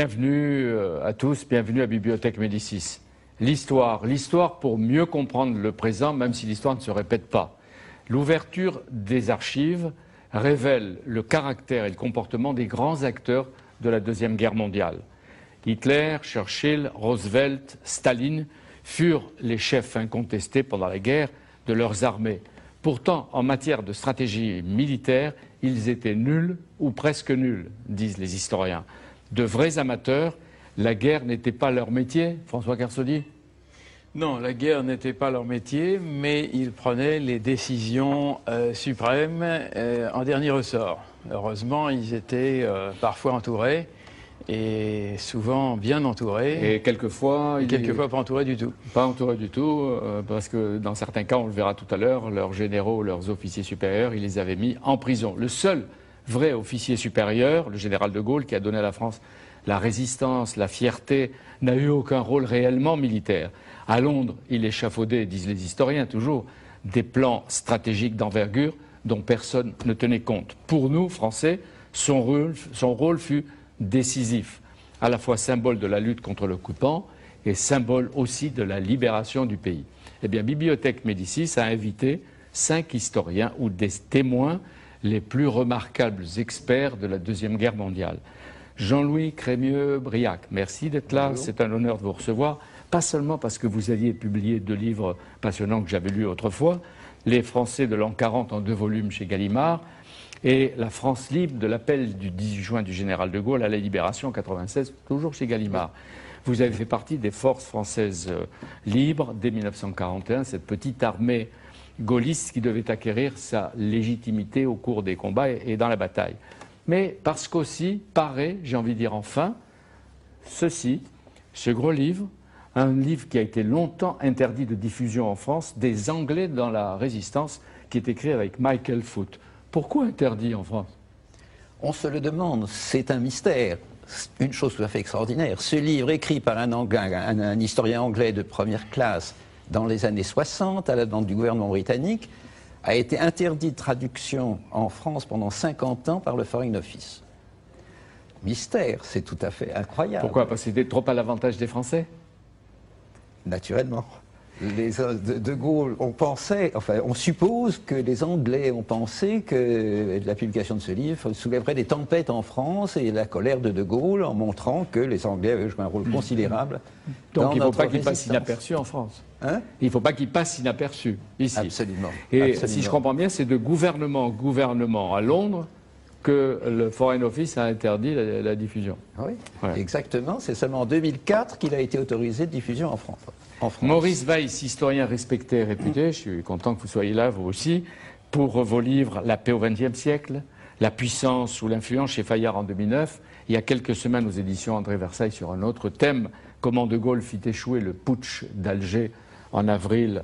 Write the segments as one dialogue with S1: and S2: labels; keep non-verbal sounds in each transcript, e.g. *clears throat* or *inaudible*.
S1: Bienvenue euh, à tous, bienvenue à Bibliothèque Médicis. L'histoire, l'histoire pour mieux comprendre le présent, même si l'histoire ne se répète pas. L'ouverture des archives révèle le caractère et le comportement des grands acteurs de la Deuxième Guerre mondiale. Hitler, Churchill, Roosevelt, Staline furent les chefs incontestés pendant la guerre de leurs armées. Pourtant, en matière de stratégie militaire, ils étaient nuls ou presque nuls, disent les historiens. De vrais amateurs, la guerre n'était pas leur métier, François Carsodi
S2: non, la guerre n'était pas leur métier, mais ils prenaient les décisions euh, suprêmes euh, en dernier ressort. Heureusement, ils étaient euh, parfois entourés et souvent bien entourés.
S1: Et quelquefois,
S2: et quelquefois pas entourés du tout.
S1: Pas entourés du tout, parce que dans certains cas, on le verra tout à l'heure, leurs généraux, leurs officiers supérieurs, ils les avaient mis en prison. Le seul vrai officier supérieur, le général de Gaulle, qui a donné à la France la résistance, la fierté, n'a eu aucun rôle réellement militaire. À Londres, il échafaudait, disent les historiens toujours, des plans stratégiques d'envergure dont personne ne tenait compte. Pour nous, Français, son rôle, fut décisif, à la fois symbole de la lutte contre l'occupant et symbole aussi de la libération du pays. Eh bien, Bibliothèque Médicis a invité cinq historiens ou des témoins les plus remarquables experts de la Deuxième Guerre mondiale. Jean-Louis Crémieux-Briac, merci d'être là, c'est un honneur de vous recevoir pas seulement parce que vous aviez publié deux livres passionnants que j'avais lus autrefois, Les Français de l'an 40 en deux volumes chez Gallimard, et La France libre de l'appel du 18 juin du général de Gaulle à la libération en 96, toujours chez Gallimard. Vous avez fait partie des forces françaises euh, libres dès 1941, cette petite armée gaulliste qui devait acquérir sa légitimité au cours des combats et dans la bataille. Mais parce qu'aussi paraît, j'ai envie de dire enfin, ceci, ce gros livre, un livre qui a été longtemps interdit de diffusion en France, des Anglais dans la résistance, qui est écrit avec Michael Foote. Pourquoi interdit en France?
S3: On se le demande, c'est un mystère. Une chose tout à fait extraordinaire. Ce livre, écrit par un, un, historien anglais de première classe dans les années 60, à la demande du gouvernement britannique, a été interdit de traduction en France pendant 50 ans par le Foreign Office. Mystère, c'est tout à fait incroyable.
S1: Pourquoi? Parce que c'était trop à l'avantage des Français?
S3: Naturellement. Les, de, Gaulle, on pensait, enfin, on suppose que les Anglais ont pensé que la publication de ce livre soulèverait des tempêtes en France et la colère de De Gaulle en montrant que les Anglais avaient joué un rôle considérable. *laughs*
S1: Donc il ne faut pas qu'il passe inaperçu en France. Hein? Il ne faut pas qu'il passe inaperçu ici.
S3: Absolument.
S1: Et si je comprends bien, c'est de gouvernement en gouvernement à Londres que le Foreign Office a interdit la, diffusion.
S3: Oui, exactement. C'est seulement en 2004 qu'il a été autorisé de diffusion en France.
S1: Maurice Weiss, historien respecté et réputé, je suis content que vous soyez là, vous aussi, pour vos livres La paix au XXe siècle, La puissance ou l'influence chez Fayard en 2009, il y a quelques semaines aux éditions André Versailles sur un autre thème, comment De Gaulle fit échouer le putsch d'Alger en avril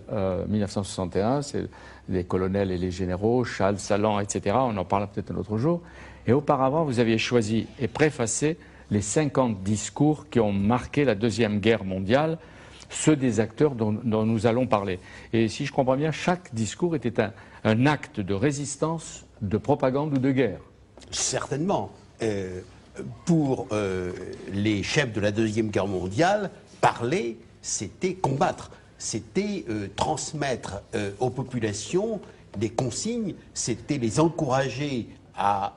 S1: 1961. Euh, C'est les colonels et les généraux, Charles Salan, etc. On en parlera peut-être un autre jour. Et auparavant, vous aviez choisi et préfacé les 50 discours qui ont marqué la Deuxième Guerre mondiale, ceux des acteurs dont, nous allons parler. Et si je comprends bien, chaque discours était un, acte de résistance, de propagande ou de guerre.
S4: Certainement. Euh, pour euh, les chefs de la Deuxième Guerre mondiale, parler, c'était combattre c'était euh, transmettre aux populations des consignes, c'était les encourager à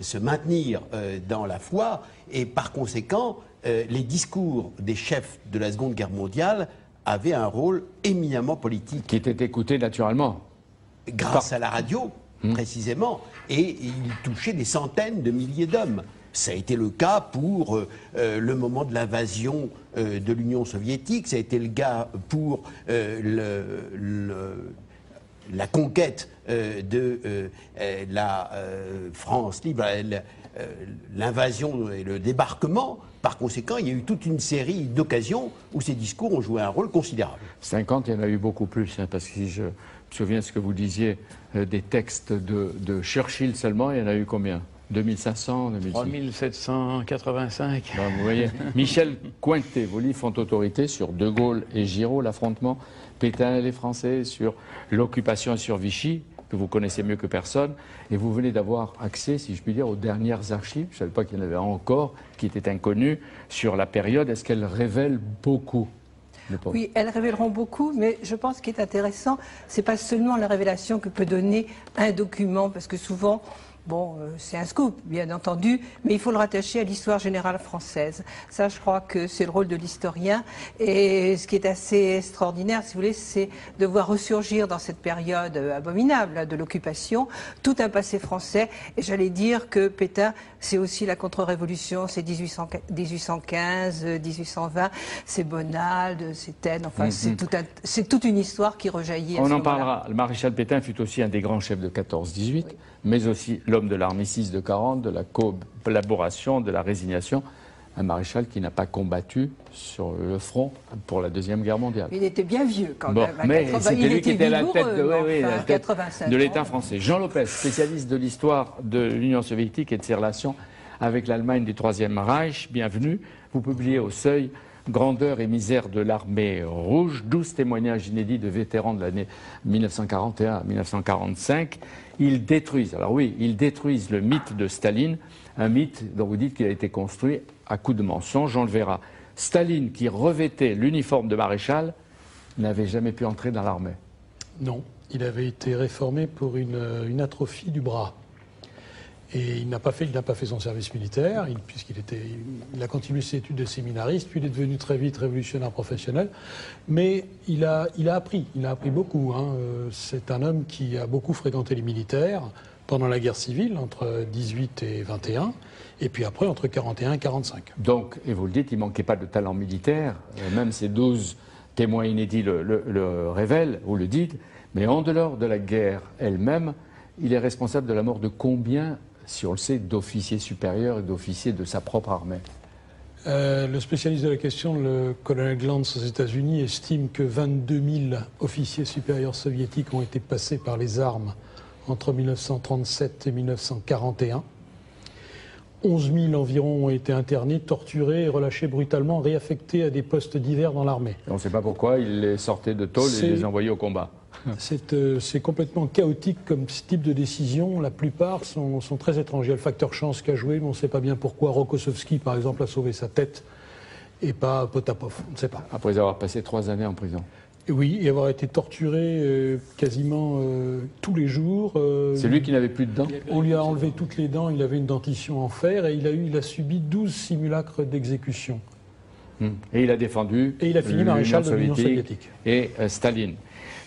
S4: se maintenir dans la foi, et par conséquent, les discours des chefs de la Seconde Guerre mondiale avaient un rôle éminemment politique.
S1: Qui était écouté naturellement.
S4: Grâce à la radio, hmm. précisément, et il touchait des centaines de milliers d'hommes. Ça a été le cas pour euh, euh, le moment de l'invasion euh, de l'Union soviétique, ça a été le cas pour la conquête de la France libre, l'invasion et le débarquement. Par conséquent, il y a eu toute une série d'occasions où ces discours ont joué un rôle considérable.
S1: 50, il y en a eu beaucoup plus, hein, parce que si je me souviens de ce que vous disiez des textes de, de Churchill seulement, il y en a eu combien? 2500,
S2: 3785.
S1: vous voyez, Michel Cointet, vos livres font autorité sur De Gaulle et Giraud, l'affrontement, Pétain et les Français, sur l'occupation et sur Vichy. Que vous connaissez mieux que personne, et vous venez d'avoir accès, si je puis dire, aux dernières archives, je ne savais pas qu'il y en avait encore, qui étaient inconnues, sur la période. Est-ce qu'elles révèlent beaucoup
S5: oui, elles révéleront beaucoup, mais je pense qu'il est intéressant, c'est pas seulement la révélation que peut donner un document, parce que souvent, Bon, euh, c'est un scoop, bien entendu, mais il faut le rattacher à l'histoire générale française. Ça, je crois que c'est le rôle de l'historien. Et ce qui est assez extraordinaire, si vous voulez, c'est de voir ressurgir dans cette période euh, abominable de l'occupation tout un passé français. Et j'allais dire que Pétain, c'est aussi la contre-révolution, c'est 1815, 1820, c'est Bonald, c'est Taine, enfin, mm-hmm. c'est toute une histoire qui rejaillit.
S1: On en parlera. Le maréchal Pétain fut aussi un des grands chefs de 14-18 mais aussi l'homme de l'armistice de 40, de la collaboration, de la résignation. Un maréchal qui n'a pas combattu sur le front pour la Deuxième Guerre mondiale.
S5: Il était bien vieux quand
S1: même. Mais c'était lui qui était la tête de, l'État français. Jean Lopez, spécialiste de l'histoire de l'Union soviétique et de ses relations avec l'Allemagne du Troisième Reich, bienvenue. Vous publiez au Seuil Grandeur et misère de l'armée rouge, 12 témoignages inédits de vétérans de l'année 1941 à 1945 ils détruisent, alors oui, ils détruisent le mythe de Staline, un mythe dont vous dites qu'il a été construit à coups de mensonges, on le verra. Staline, qui revêtait l'uniforme de maréchal, n'avait jamais pu entrer dans l'armée.
S6: Non, il avait été réformé pour une atrophie du bras. Et il n'a pas fait, pas fait son service militaire, puisqu'il il a continué ses études de séminariste, puis il est devenu très vite révolutionnaire professionnel. Mais il a, il a appris, il a appris beaucoup. Hein. Euh, c'est un homme qui a beaucoup fréquenté les militaires pendant la guerre civile, entre 18 et 21, et puis après entre 41 et 45.
S1: Donc, et vous le dites, il ne manquait pas de talent militaire, euh, même ces 12 témoins inédits le, le révèlent, vous le dites, mais en dehors de la guerre elle-même, il est responsable de la mort de combien si on le sait, d'officiers supérieurs et d'officiers de sa propre armée
S6: euh, le spécialiste de la question, le colonel Glantz aux États-Unis, estime que 22 000 officiers supérieurs soviétiques ont été passés par les armes entre 1937 et 1941. 11 000 environ ont été internés, torturés et relâchés brutalement, réaffectés à des postes divers dans l'armée.
S1: On ne sait pas pourquoi, ils les sortaient de tôle et les envoyaient au combat.
S6: Euh, c'est complètement chaotique comme type de décision. La plupart sont, très étranges. Il y a le facteur chance qui a joué, mais on ne sait pas bien pourquoi. Rokossovski, par exemple, a sauvé sa tête et pas Potapov. On ne sait pas.
S1: Après avoir passé trois années en prison.
S6: oui, et avoir été torturé euh, quasiment euh, tous les jours.
S1: c'est lui qui n'avait plus de dents?
S6: On lui a enlevé toutes les dents, il avait une dentition en fer et il a, eu, il a subi 12 simulacres d'exécution.
S1: Hmm. Et il a défendu.
S6: Et il a fini maréchal de l'Union soviétique.
S1: Et Staline.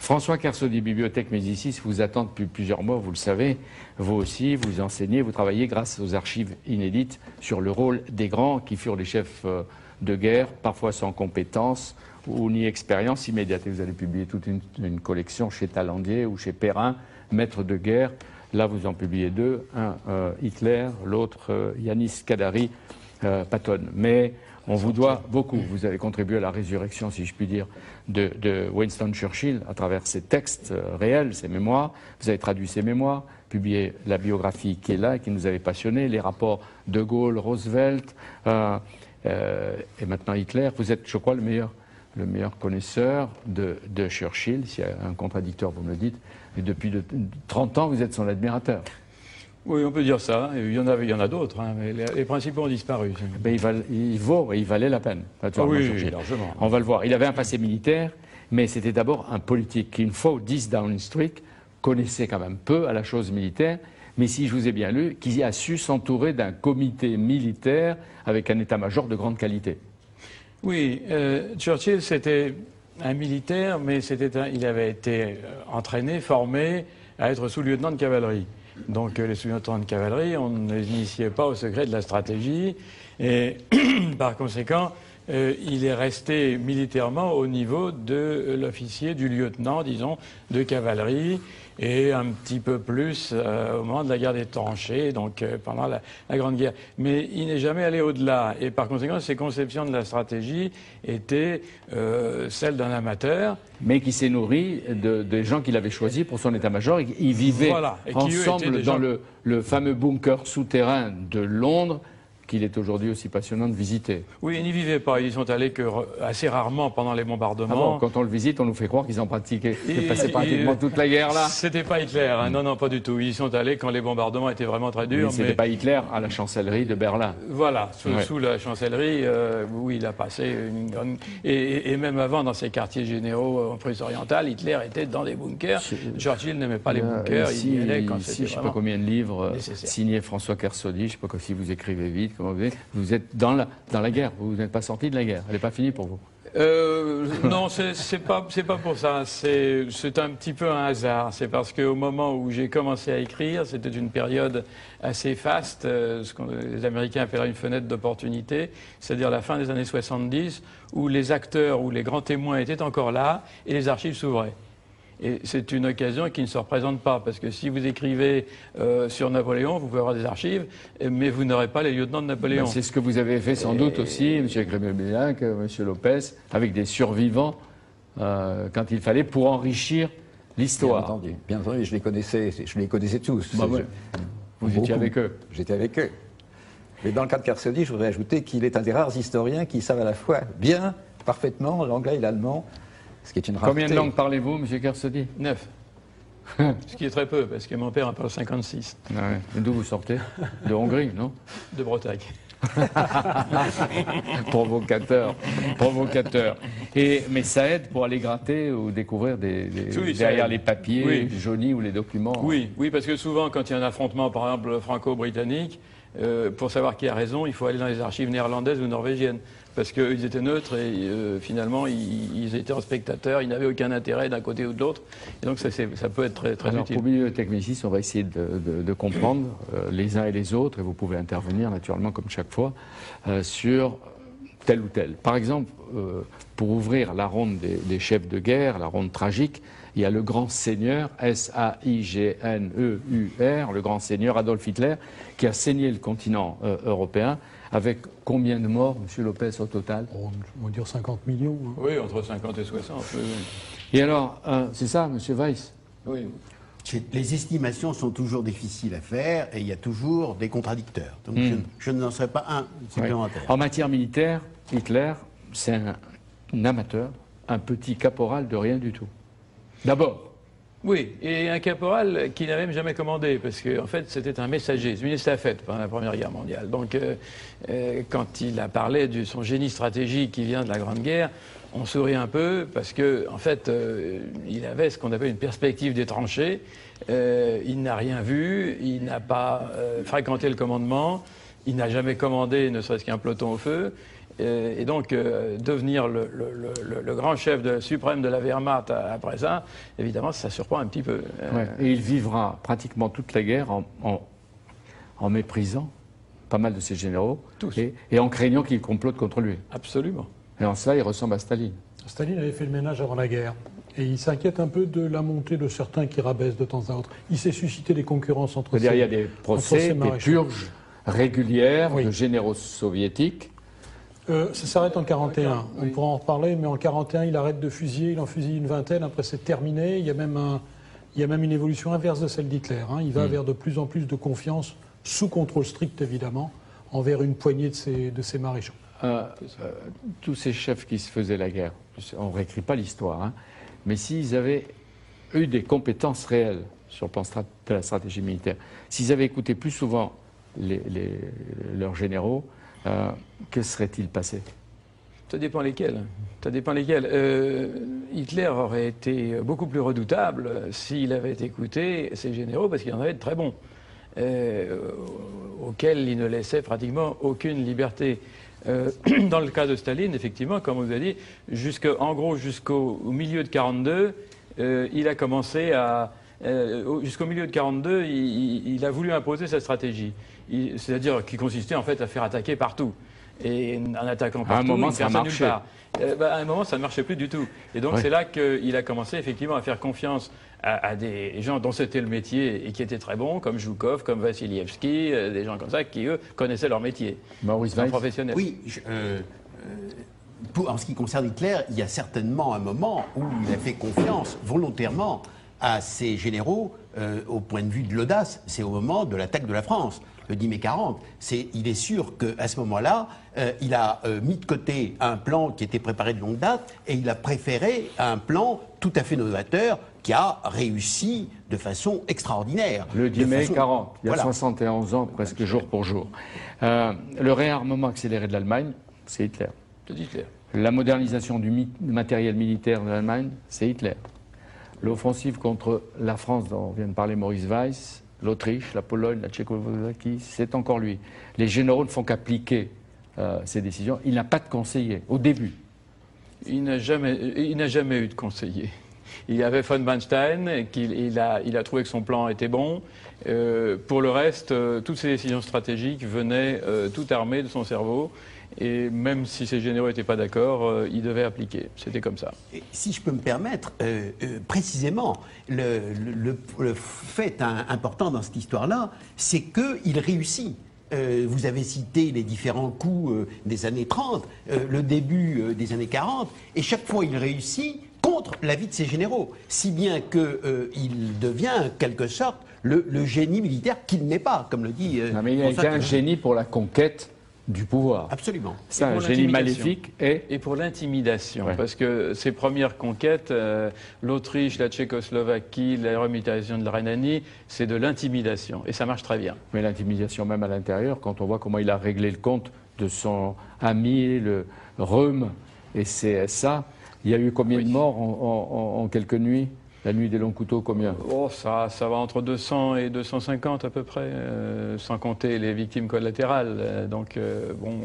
S1: François Carceau des Bibliothèques Médicis vous attend depuis plusieurs mois, vous le savez. Vous aussi, vous enseignez, vous travaillez grâce aux archives inédites sur le rôle des grands qui furent les chefs euh, de guerre, parfois sans compétence ou ni expérience immédiate. vous allez publier toute une, collection chez Talandier ou chez Perrin, maître de guerre. Là, vous en publiez deux, un euh, Hitler, l'autre euh, Yanis Kadari, Patton. Mais on vous doit beaucoup. Vous avez contribué à la résurrection, si je puis dire, de, Winston Churchill à travers ses textes euh, réels, ses mémoires. Vous avez traduit ses mémoires, publié la biographie qui est là et qui nous avait passionnés, les rapports de Gaulle, Roosevelt euh, euh, et maintenant Hitler. Vous êtes, je crois, le meilleur, le meilleur connaisseur de, Churchill. S'il y a un contradicteur, vous me le dites. Depuis 30 ans, vous êtes son admirateur.
S2: Oui, on peut dire ça. Il y en, avait, il y en a d'autres, hein, mais les, principaux ont disparu.
S1: Ben, il, vaut il valait la peine.
S2: Ah oui, largement.
S1: On va le voir. Il avait un passé militaire, mais c'était d'abord un politique qui, une fois au 10 Downing Street, connaissait quand même peu à la chose militaire, mais si je vous ai bien lu, qui a su s'entourer d'un comité militaire avec un état-major de grande qualité.
S2: Oui, euh, Churchill, c'était un militaire, mais il avait été euh, entraîné, formé à être sous-lieutenant de cavalerie. Donc les sous-lieutenants de cavalerie, on ne les initiait pas au secret de la stratégie. Et *clears throat* par conséquent, euh, il est resté militairement au niveau de l'officier, du lieutenant, disons, de cavalerie et un petit peu plus euh, au moment de la guerre des tranchées, donc euh, pendant la, Grande Guerre. Mais il n'est jamais allé au-delà. Et par conséquent, ses conceptions de la stratégie étaient euh, celles d'un amateur.
S1: Mais qui s'est nourri de, des gens qu'il avait choisis pour son état-major. Ils vivaient ensemble dans le, le fameux bunker souterrain de Londres qu'il est aujourd'hui aussi passionnant de visiter.
S2: Oui, ils n'y vivaient pas. Ils y sont allés que assez rarement pendant les bombardements.
S1: Ah bon, quand on le visite, on nous fait croire qu'ils ont pratiqué, ils passaient
S2: et-
S1: pratiquement toute la guerre là.
S2: C'était pas Hitler, hein. non, non, pas du tout. Ils y sont allés quand les bombardements étaient vraiment très
S1: Mais
S2: durs.
S1: C'était
S2: mais-
S1: pas Hitler à la chancellerie de Berlin.
S2: Voilà, sous,
S1: Ouais.
S2: sous la chancellerie, euh, où il a passé une grande... Et, même avant, dans ses quartiers généraux euh, en Prusse orientale, Hitler était dans des bunkers. Churchill n'aimait pas les
S1: Euh,
S2: bunkers,
S1: ici,
S2: il y allait quand
S1: ici, je ne sais pas combien de livres euh,
S2: nécessaire.
S1: signés François Kersaudy, je ne sais pas si vous écrivez vite, vous êtes, dans la, dans la guerre, vous n'êtes pas sorti de la guerre, elle n'est pas finie pour vous.
S2: Euh, non, c'est pas pas pour ça. C'est un petit peu un hasard. C'est parce qu'au moment où j'ai commencé à écrire, c'était une période assez faste, euh, ce que les Américains appelleraient une fenêtre d'opportunité, c'est-à-dire la fin des années 70, où les acteurs ou les grands témoins étaient encore là et les archives s'ouvraient. Et c'est une occasion qui ne se représente pas, parce que si vous écrivez euh, sur Napoléon, vous pouvez avoir des archives, mais vous n'aurez pas les lieutenants de Napoléon.
S1: Ben, C'est ce que vous avez fait sans doute aussi, M. Grémel-Bélac, M. Lopez, avec des survivants, euh, quand il fallait, pour enrichir
S3: Bien
S1: l'histoire.
S3: entendu, bien entendu, je les connaissais, je les connaissais tous.
S1: Bah ouais. Vous
S3: Beaucoup.
S1: étiez avec eux.
S3: J'étais avec eux. Mais dans le cas de Kersaudy, je voudrais ajouter qu'il est un des rares historiens qui savent à la fois bien, parfaitement, l'anglais et l'allemand, ce qui est une rareté.
S1: Combien de langues parlez-vous, M. Kersaudy
S2: Neuf. *laughs* Ce qui est très peu, parce que mon père en parle 56,
S1: Ah ouais. D'où vous sortez? De Hongrie, non?
S2: De Bretagne. *laughs*
S1: Provocateur, provocateur. Et, mais ça aide pour aller gratter ou découvrir des, des-
S2: Oui, ça
S1: derrière les papiers
S2: Oui.
S1: jaunis ou les documents.
S2: Oui, oui, parce que souvent, quand il y a un affrontement, par exemple, franco-britannique, euh, pour savoir qui a raison, il faut aller dans les archives néerlandaises ou norvégiennes. Parce qu'ils étaient neutres et euh, finalement, ils, ils étaient en spectateurs, ils n'avaient aucun intérêt d'un côté ou de l'autre. Et donc, ça, peut être très, très
S1: Alors,
S2: utile.
S1: pour milieu techniciste, on va essayer de, de- de comprendre euh, les uns et les autres, et vous pouvez intervenir naturellement comme chaque fois, euh, sur tel ou tel. Par exemple, pour ouvrir la ronde des, des chefs de guerre, la ronde tragique, il y a le grand seigneur, S-A-I-G-N-E-U-R, le grand seigneur Adolf Hitler, qui a saigné le continent européen, avec combien de morts, Monsieur Lopez, au total
S6: On va dire 50 millions. hein.
S2: Oui, entre 50 et 60. oui, oui.
S1: Et alors, euh, c'est ça, Monsieur Weiss
S2: Oui.
S4: Les estimations sont toujours difficiles à faire et il y a toujours des contradicteurs. Donc je, je n'en serai pas un
S1: Oui.
S4: supplémentaire.
S1: En matière militaire, Hitler, c'est un, un amateur, un petit caporal de rien du tout. D'abord,
S2: Oui, et un caporal qui n'a même jamais commandé, parce qu'en en fait, c'était un messager, c'est une estafette pendant la Première Guerre mondiale. Donc, euh, euh, quand il a parlé de son génie stratégique qui vient de la Grande Guerre, on sourit un peu, parce que, en fait, euh, il avait ce qu'on appelle une perspective des tranchées. Euh, il n'a rien vu, il n'a pas fréquenté le commandement, il n'a jamais commandé ne serait-ce qu'un peloton au feu. Euh, et donc, euh, devenir le, le- le- le- le grand chef de- suprême de la Wehrmacht à- après ça, évidemment, ça surprend un petit peu. Euh,
S1: ouais, et il vivra pratiquement toute la guerre en, en- en méprisant pas mal de ses généraux
S2: Tous.
S1: Et, et en craignant qu'ils complotent contre lui.
S2: Absolument.
S1: Et en cela, il ressemble à Staline.
S6: Staline avait fait le ménage avant la guerre. Et il s'inquiète un peu de la montée de certains qui rabaissent de temps à autre. Il s'est suscité des concurrences entre ces-
S1: il y a des procès, des purges régulières
S6: Oui.
S1: de généraux soviétiques.
S6: Euh, ça s'arrête en 41. On pourra en reparler, mais en 41, il arrête de fusiller, il en fusille une vingtaine. Après, c'est terminé. Il y a même un- il y a même une évolution inverse de celle d'Hitler. hein. Il va vers de plus en plus de confiance, sous contrôle strict évidemment, envers une poignée de ses, de ses maréchaux.
S1: Euh, euh, tous ces chefs qui se faisaient la guerre, on ne réécrit pas l'histoire, hein, mais s'ils avaient eu des compétences réelles sur le plan de la stratégie militaire, s'ils avaient écouté plus souvent les- les- leurs généraux, euh, que serait-il passé?
S2: Ça dépend lesquels. Ça dépend lesquels. Euh, Hitler aurait été beaucoup plus redoutable s'il avait écouté ses généraux, parce qu'il en avait de très bons, euh, auxquels il ne laissait pratiquement aucune liberté. *clears throat* Dans le cas de Staline, effectivement, comme vous a dit, en gros jusqu'au au milieu de 42, euh, il a commencé à euh, au- jusqu'au milieu de 42, il, il- il a voulu imposer sa stratégie, c'est-à-dire qui consistait en fait à faire attaquer partout. Et en attaquant partout,
S1: moment,
S2: il
S1: ça a
S2: perçait nulle
S1: marché.
S2: part. Euh, bah, à un moment, ça ne marchait plus du tout. Et donc,
S1: Ouais.
S2: c'est là qu'il a commencé effectivement à faire confiance à, à des gens dont c'était le métier et qui étaient très bons, comme Zhukov, comme Vassilievski, euh, des gens comme ça qui, eux, connaissaient leur métier.
S1: Maurice Weiss
S2: professionnels.
S4: Oui, je- euh, euh, pour- en ce qui concerne Hitler, il y a certainement un moment où il a fait confiance volontairement à ses généraux euh, au point de vue de l'audace. C'est au moment de l'attaque de la France. le 10 mai 40. C'est, il est sûr qu'à ce moment-là, euh, il a euh, mis de côté un plan qui était préparé de longue date et il a préféré un plan tout à fait novateur qui a réussi de façon extraordinaire.
S1: Le 10
S4: De
S1: mai
S4: façon-
S1: 40, il y a
S4: Voilà.
S1: 71 ans, presque jour pour jour. Euh, le réarmement accéléré de l'Allemagne, c'est Hitler.
S2: C'est Hitler.
S1: La modernisation du mi- matériel militaire de l'Allemagne, c'est Hitler. L'offensive contre la France, dont vient de parler Maurice Weiss, l'Autriche, la Pologne, la Tchécoslovaquie, c'est encore lui. Les généraux ne font qu'appliquer euh, ces décisions. Il n'a pas de conseiller au début.
S2: Il n'a jamais, il jamais eu de conseiller. Il y avait von Manstein, qu'il il a, il a trouvé que son plan était bon. Euh, pour le reste, euh, toutes ces décisions stratégiques venaient euh, tout armées de son cerveau. Et même si ses généraux n'étaient pas d'accord, euh, il devait appliquer. C'était comme ça.
S4: Si je peux me permettre, euh, euh, précisément, le, le- le- le fait un- important dans cette histoire-là, c'est qu'il réussit. Vous avez cité les différents coups des années 30, euh, le début des années 40, et chaque fois il réussit contre l'avis de ses généraux, si bien qu'il devient en quelque sorte le, le génie militaire qu'il n'est pas, comme le dit.
S1: Non, mais il a été un génie pour la conquête du pouvoir.
S4: Absolument.
S1: C'est
S2: Et
S1: un
S2: pour
S1: génie
S2: l'intimidation.
S1: maléfique et
S2: Et pour l'intimidation,
S1: Ouais.
S2: parce que ses premières conquêtes, euh, l'Autriche, la Tchécoslovaquie, la remutation de la Rhénanie, c'est de l'intimidation. Et ça marche très bien.
S1: Mais l'intimidation même à l'intérieur, quand on voit comment il a réglé le compte de son ami, le Rheum et CSA, il y a eu combien
S2: Oui.
S1: de morts en, en- en- en quelques nuits? La nuit des longs couteaux, combien?
S2: Oh, ça, ça va entre 200 et 250 à peu près, euh, sans compter les victimes collatérales. Euh, donc, euh, bon.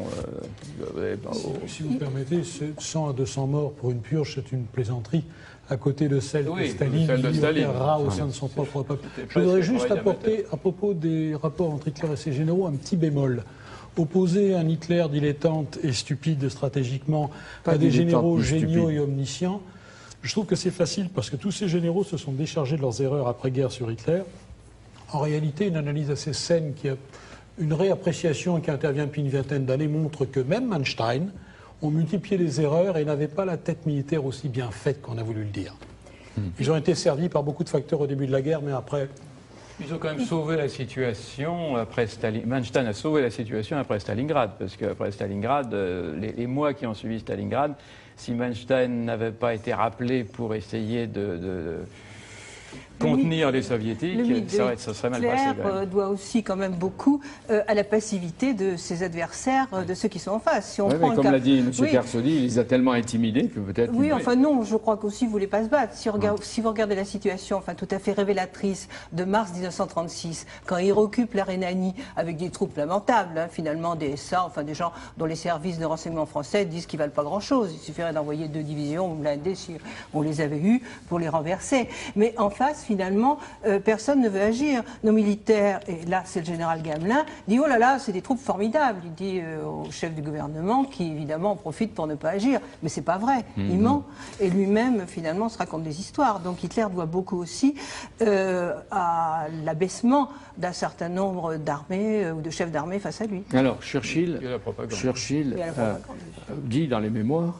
S2: euh, euh, oh,
S6: Si vous permettez, ce 100 à 200 morts pour une purge, c'est une plaisanterie à côté de celle
S2: Oui,
S6: que Staline
S2: celle de
S6: lui
S2: Staline.
S6: opérera au sein de son propre peuple. Je voudrais juste apporter, à propos des rapports entre Hitler et ses généraux, un petit bémol. Opposer un Hitler dilettante et stupide stratégiquement
S1: Pas
S6: à des généraux
S1: ni
S6: géniaux
S1: stupide.
S6: et omniscients, je trouve que c'est facile parce que tous ces généraux se sont déchargés de leurs erreurs après-guerre sur Hitler. En réalité, une analyse assez saine, qui a une réappréciation qui intervient depuis une vingtaine d'années, montre que même Manstein ont multiplié les erreurs et n'avaient pas la tête militaire aussi bien faite qu'on a voulu le dire. Ils ont été servis par beaucoup de facteurs au début de la guerre, mais après,
S2: Ils ont quand même sauvé la situation après Stalingrad. Manstein a sauvé la situation après Stalingrad, parce qu'après Stalingrad, euh, les, les mois qui ont suivi Stalingrad, si Manstein n'avait pas été rappelé pour essayer de, de contenir les
S5: Le
S2: soviétiques,
S5: mythe
S2: ça, serait mal
S5: Hitler
S2: passé. même.
S5: euh, doit aussi quand même beaucoup euh, à la passivité de ses adversaires, euh, de ceux qui sont en face. Si on
S1: Ouais,
S5: prend
S1: mais
S5: le
S1: Comme l'a dit M.
S5: Oui.
S1: Kersody, il les a tellement intimidés que peut-être.
S5: Oui, enfin non, je crois qu'aussi vous voulez pas se battre. Si, regarde- si vous regardez la situation, enfin tout à fait révélatrice de mars 1936, quand il recule la Rhénanie avec des troupes lamentables, hein, finalement des SA, enfin des gens dont les services de renseignement français disent qu'ils valent pas grand-chose. Il suffirait d'envoyer deux divisions blindées si on les avait eues pour les renverser. Mais en face, finalement, euh, personne ne veut agir. Nos militaires, et là c'est le général Gamelin, dit oh là là, c'est des troupes formidables. Il dit euh, au chef du gouvernement qui évidemment en profite pour ne pas agir. Mais c'est pas vrai. Il ment. Et lui-même, finalement, se raconte des histoires. Donc Hitler doit beaucoup aussi euh, à l'abaissement d'un certain nombre d'armées ou de chefs d'armée face à lui.
S1: Alors, Churchill. Churchill euh, dit dans les mémoires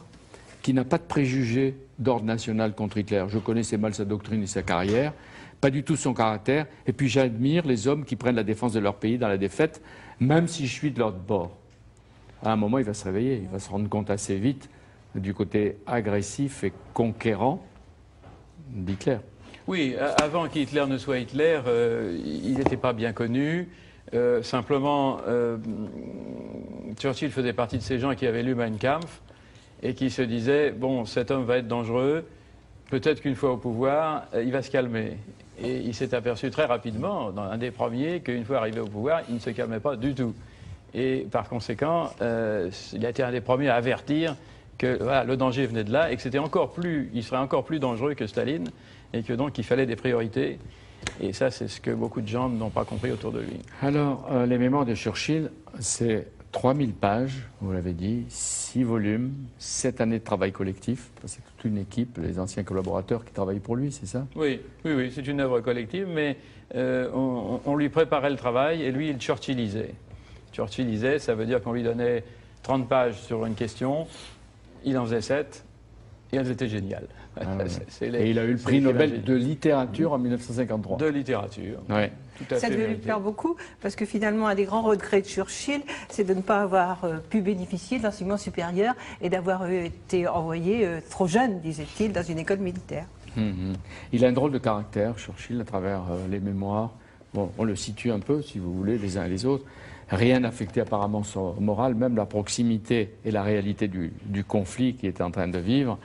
S1: qu'il n'a pas de préjugés d'ordre national contre Hitler. Je connaissais mal sa doctrine et sa carrière, pas du tout son caractère, et puis j'admire les hommes qui prennent la défense de leur pays dans la défaite, même si je suis de leur bord. À un moment, il va se réveiller, il va se rendre compte assez vite du côté agressif et conquérant d'Hitler.
S2: Oui, avant qu'Hitler ne soit Hitler, euh, il n'était pas bien connu. Euh, simplement, euh, Churchill faisait partie de ces gens qui avaient lu Mein Kampf et qui se disaient bon, cet homme va être dangereux. Peut-être qu'une fois au pouvoir, euh, il va se calmer. Et il s'est aperçu très rapidement, dans un des premiers, qu'une fois arrivé au pouvoir, il ne se calmait pas du tout. Et par conséquent, euh, il a été un des premiers à avertir que voilà, le danger venait de là et que c'était encore plus, il serait encore plus dangereux que Staline et que donc il fallait des priorités. Et ça, c'est ce que beaucoup de gens n'ont pas compris autour de lui.
S1: Alors, euh, les mémoires de Churchill, c'est 3000 pages, vous l'avez dit, 6 volumes, 7 années de travail collectif. C'est toute une équipe, les anciens collaborateurs qui travaillent pour lui, c'est ça?
S2: Oui, oui, oui, c'est une œuvre collective, mais euh, on, on lui préparait le travail et lui, il churchillisait. Churchillisait, ça veut dire qu'on lui donnait 30 pages sur une question, il en faisait 7, Et elles étaient géniales.
S1: Ah ouais. *laughs*
S2: C'est les-
S1: Et il a eu le prix Nobel de littérature en 1953.
S2: de littérature.
S1: Ouais.
S2: Tout à
S5: Ça
S2: fait
S5: devait lui plaire beaucoup, parce que finalement, un des grands regrets de Churchill, c'est de ne pas avoir euh, pu bénéficier de l'enseignement supérieur et d'avoir euh, été envoyé euh, trop jeune, disait-il, dans une école militaire.
S1: Mhm. Il a un drôle de caractère, Churchill, à travers euh, les mémoires. Bon, on le situe un peu, si vous voulez, les uns et les autres. Rien n'affectait apparemment son moral, même la proximité et la réalité du, du conflit qu'il était en train de vivre.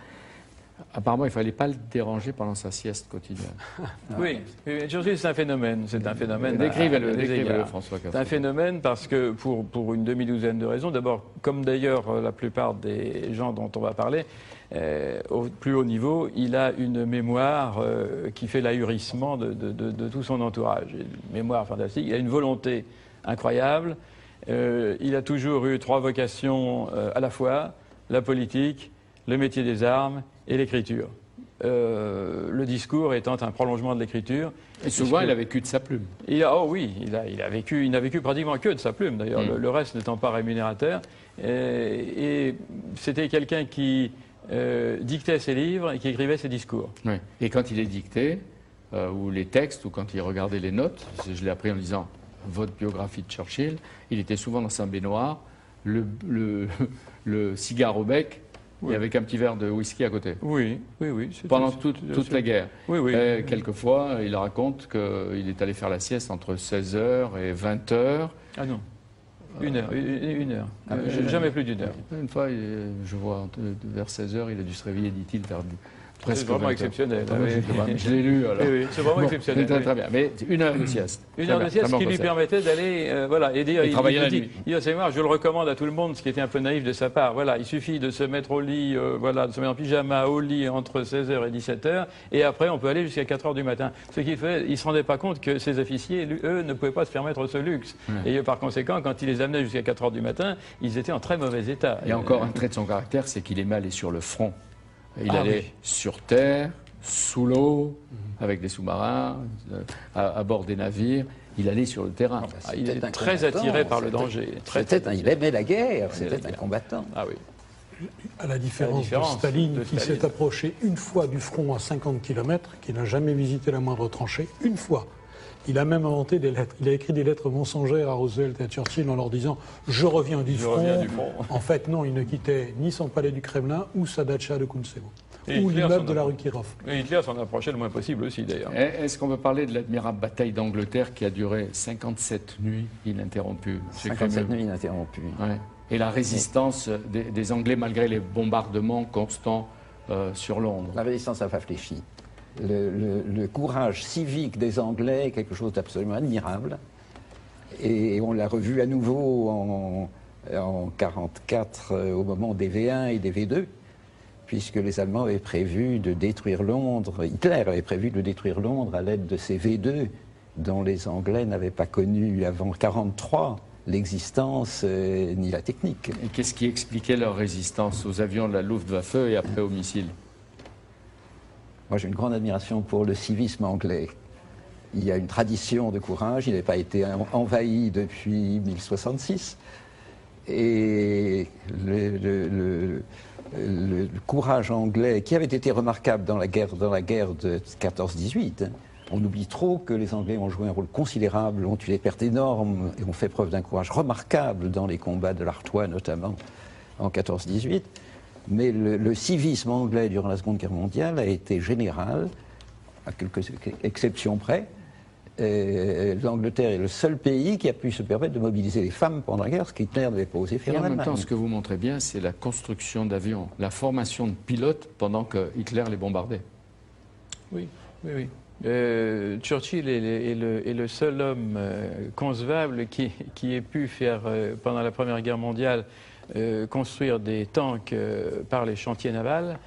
S1: Apparemment, il ne fallait pas le déranger pendant sa sieste quotidienne. *laughs*
S2: Oui, Churchill, c'est un phénomène. C'est un phénomène.
S1: Décrivez-le,
S2: égards.
S1: François
S2: C'est un phénomène parce que, pour, pour une demi-douzaine de raisons, d'abord, comme d'ailleurs euh, la plupart des gens dont on va parler, euh, au plus haut niveau, il a une mémoire euh, qui fait l'ahurissement de, de- de- de tout son entourage. Une mémoire fantastique. Il a une volonté incroyable. Euh, il a toujours eu trois vocations à la fois la politique, le métier des armes et l'écriture. Euh, le discours étant un prolongement de l'écriture.
S1: Et souvent, il a vécu de sa plume.
S2: il a, oh oui, il a, il a vécu, il n'a vécu pratiquement que de sa plume d'ailleurs,
S1: Mm.
S2: le, le reste n'étant pas rémunérateur. Et, et c'était quelqu'un qui euh, dictait ses livres et qui écrivait ses discours.
S1: Et quand il est dicté, euh, ou les textes, ou quand il regardait les notes, je l'ai appris en lisant votre biographie de Churchill, il était souvent dans sa baignoire, le, le, *laughs* le cigare au bec,
S2: Oui.
S1: et avec un petit verre de whisky à côté.
S2: Oui, oui, oui.
S1: Pendant toute, toute la guerre.
S2: Oui, oui.
S1: Euh, quelquefois, il raconte qu'il est allé faire la sieste entre 16h et 20h.
S2: Ah non. Une heure, une, heure.
S1: Ah,
S2: Euh,
S1: euh,
S2: jamais plus d'une heure.
S1: Une fois, je vois vers 16h, il a dû se réveiller, dit-il, vers
S2: C'est vraiment
S1: 20 heures.
S2: exceptionnel.
S1: Ah,
S2: oui.
S1: je- l'ai lu alors.
S2: Oui, oui, c'est vraiment
S1: Bon,
S2: exceptionnel.
S1: Très, très bien. Mais une heure de sieste.
S2: Une heure de sieste qui lui permettait d'aller, euh, voilà, et dire,
S1: Et
S2: il,
S1: travailler
S2: il
S1: la
S2: dit,
S1: nuit.
S2: il dit ses je le recommande à tout le monde, ce qui était un peu naïf de sa part. Voilà, il suffit de se mettre au lit, euh, voilà, de se mettre en pyjama au lit entre 16h et 17h, et après on peut aller jusqu'à 4h du matin. Ce qui fait, il se rendait pas compte que ces officiers, lui, eux, ne pouvaient pas se permettre ce luxe. Et euh, par conséquent, quand il les amenait jusqu'à 4h du matin, ils étaient en très mauvais état.
S1: Il y a encore un trait de son caractère, c'est qu'il aimait aller sur le front. Il
S2: Ah
S1: allait
S2: oui.
S1: sur terre, sous l'eau, avec des sous-marins, euh, à, à bord des navires. Il allait sur le terrain.
S2: Ah, il
S3: C'était
S2: est
S3: un
S2: très attiré par le danger. Très,
S3: C'était un- il aimait la guerre,
S2: Il
S3: c'était un combattant.
S2: Ah oui.
S6: À la différence,
S2: différence
S6: de Staline,
S2: de
S6: qui
S2: Staline.
S6: s'est approché une fois du front à 50 km, qui n'a jamais visité la moindre tranchée, une fois. Il a même inventé des lettres. Il a écrit des lettres mensongères à Roosevelt et à Churchill en leur disant Je reviens du,
S2: Je
S6: front.
S2: reviens du front.
S6: En fait, non, il ne quittait ni son palais du Kremlin ou sa dacha de Kuntsevo.
S2: Et
S6: Ou
S2: Hitler
S6: l'immeuble
S2: s'en
S6: de la
S2: a-
S6: rue Kirov.
S2: Et Hitler s'en approchait le moins possible aussi, d'ailleurs.
S1: Eh, Est-ce qu'on peut parler de l'admirable bataille d'Angleterre qui a duré 57 nuits ininterrompues? C'est quand
S3: 57
S1: même-
S3: nuits ininterrompues.
S1: Ouais. Et la résistance des, des Anglais malgré les bombardements constants euh, sur Londres.
S3: La résistance n'a pas fléchi. Le, courage civique des Anglais est quelque chose d'absolument admirable. Et on l'a revu à nouveau en 1944 au moment des V1 et des V2, puisque les Allemands avaient prévu de détruire Londres, Hitler avait prévu de détruire Londres à l'aide de ces V2, dont les Anglais n'avaient pas connu avant 1943 l'existence euh, ni la technique.
S1: Qu'est-ce qui expliquait leur résistance aux avions de la Luftwaffe et après aux missiles?
S3: Moi, j'ai une grande admiration pour le civisme anglais. Il y a une tradition de courage, il n'a pas été en- envahi depuis 1066. Et le, courage anglais, qui avait été remarquable dans la guerre, dans la guerre de 14-18, hein, on oublie trop que les Anglais ont joué un rôle considérable, ont eu des pertes énormes et ont fait preuve d'un courage remarquable dans les combats de l'Artois notamment en 14-18. Mais le, le civisme anglais durant la Seconde Guerre mondiale a été général, à quelques exceptions près. Euh, L'Angleterre est le seul pays qui a pu se permettre de mobiliser les femmes pendant la guerre, ce qu'Hitler n'avait pas osé
S1: Et
S3: faire
S1: en
S3: en
S1: même temps, ce que vous montrez bien, c'est la construction d'avions, la formation de pilotes pendant que Hitler les bombardait.
S2: Oui, oui, oui. Euh, Churchill est le, est le- est le seul homme euh, concevable qui, qui ait pu faire, euh, pendant la Première Guerre mondiale, euh, construire des tanks euh, par les chantiers navals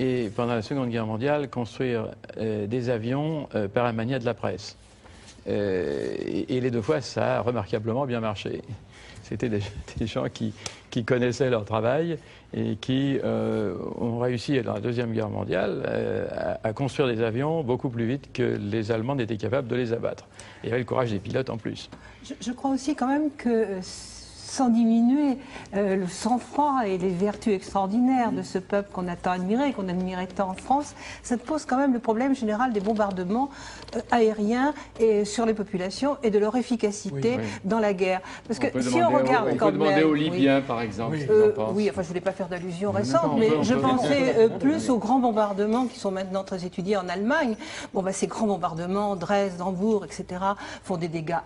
S2: et pendant la Seconde Guerre mondiale, construire euh, des avions par la mania de la presse. Et, les deux fois, ça a remarquablement bien marché. *laughs* C'était des, gens qui, connaissaient leur travail et qui ont réussi dans la Deuxième Guerre mondiale à, construire des avions beaucoup plus vite que les Allemands n'étaient capables de les abattre. Il y avait le courage des pilotes en plus.
S5: Je, crois aussi quand même que sans diminuer euh, le sang-froid et les vertus extraordinaires de ce peuple qu'on a tant admiré, qu'on admirait tant en France, ça pose quand même le problème général des bombardements euh, aériens et sur les populations et de leur efficacité dans la guerre. Parce que si on regarde
S1: on
S5: quand
S1: peut demander
S5: même,
S1: aux
S5: oui.
S1: Libyens, par exemple, qu'ils
S5: Euh, oui, enfin je voulais pas faire d'allusion
S1: Mais
S5: récente,
S1: non,
S5: mais je pensais plus aux grands bombardements qui sont maintenant très étudiés en Allemagne. Bon, bah, ces grands bombardements, Dresde, Hambourg, etc., font des dégâts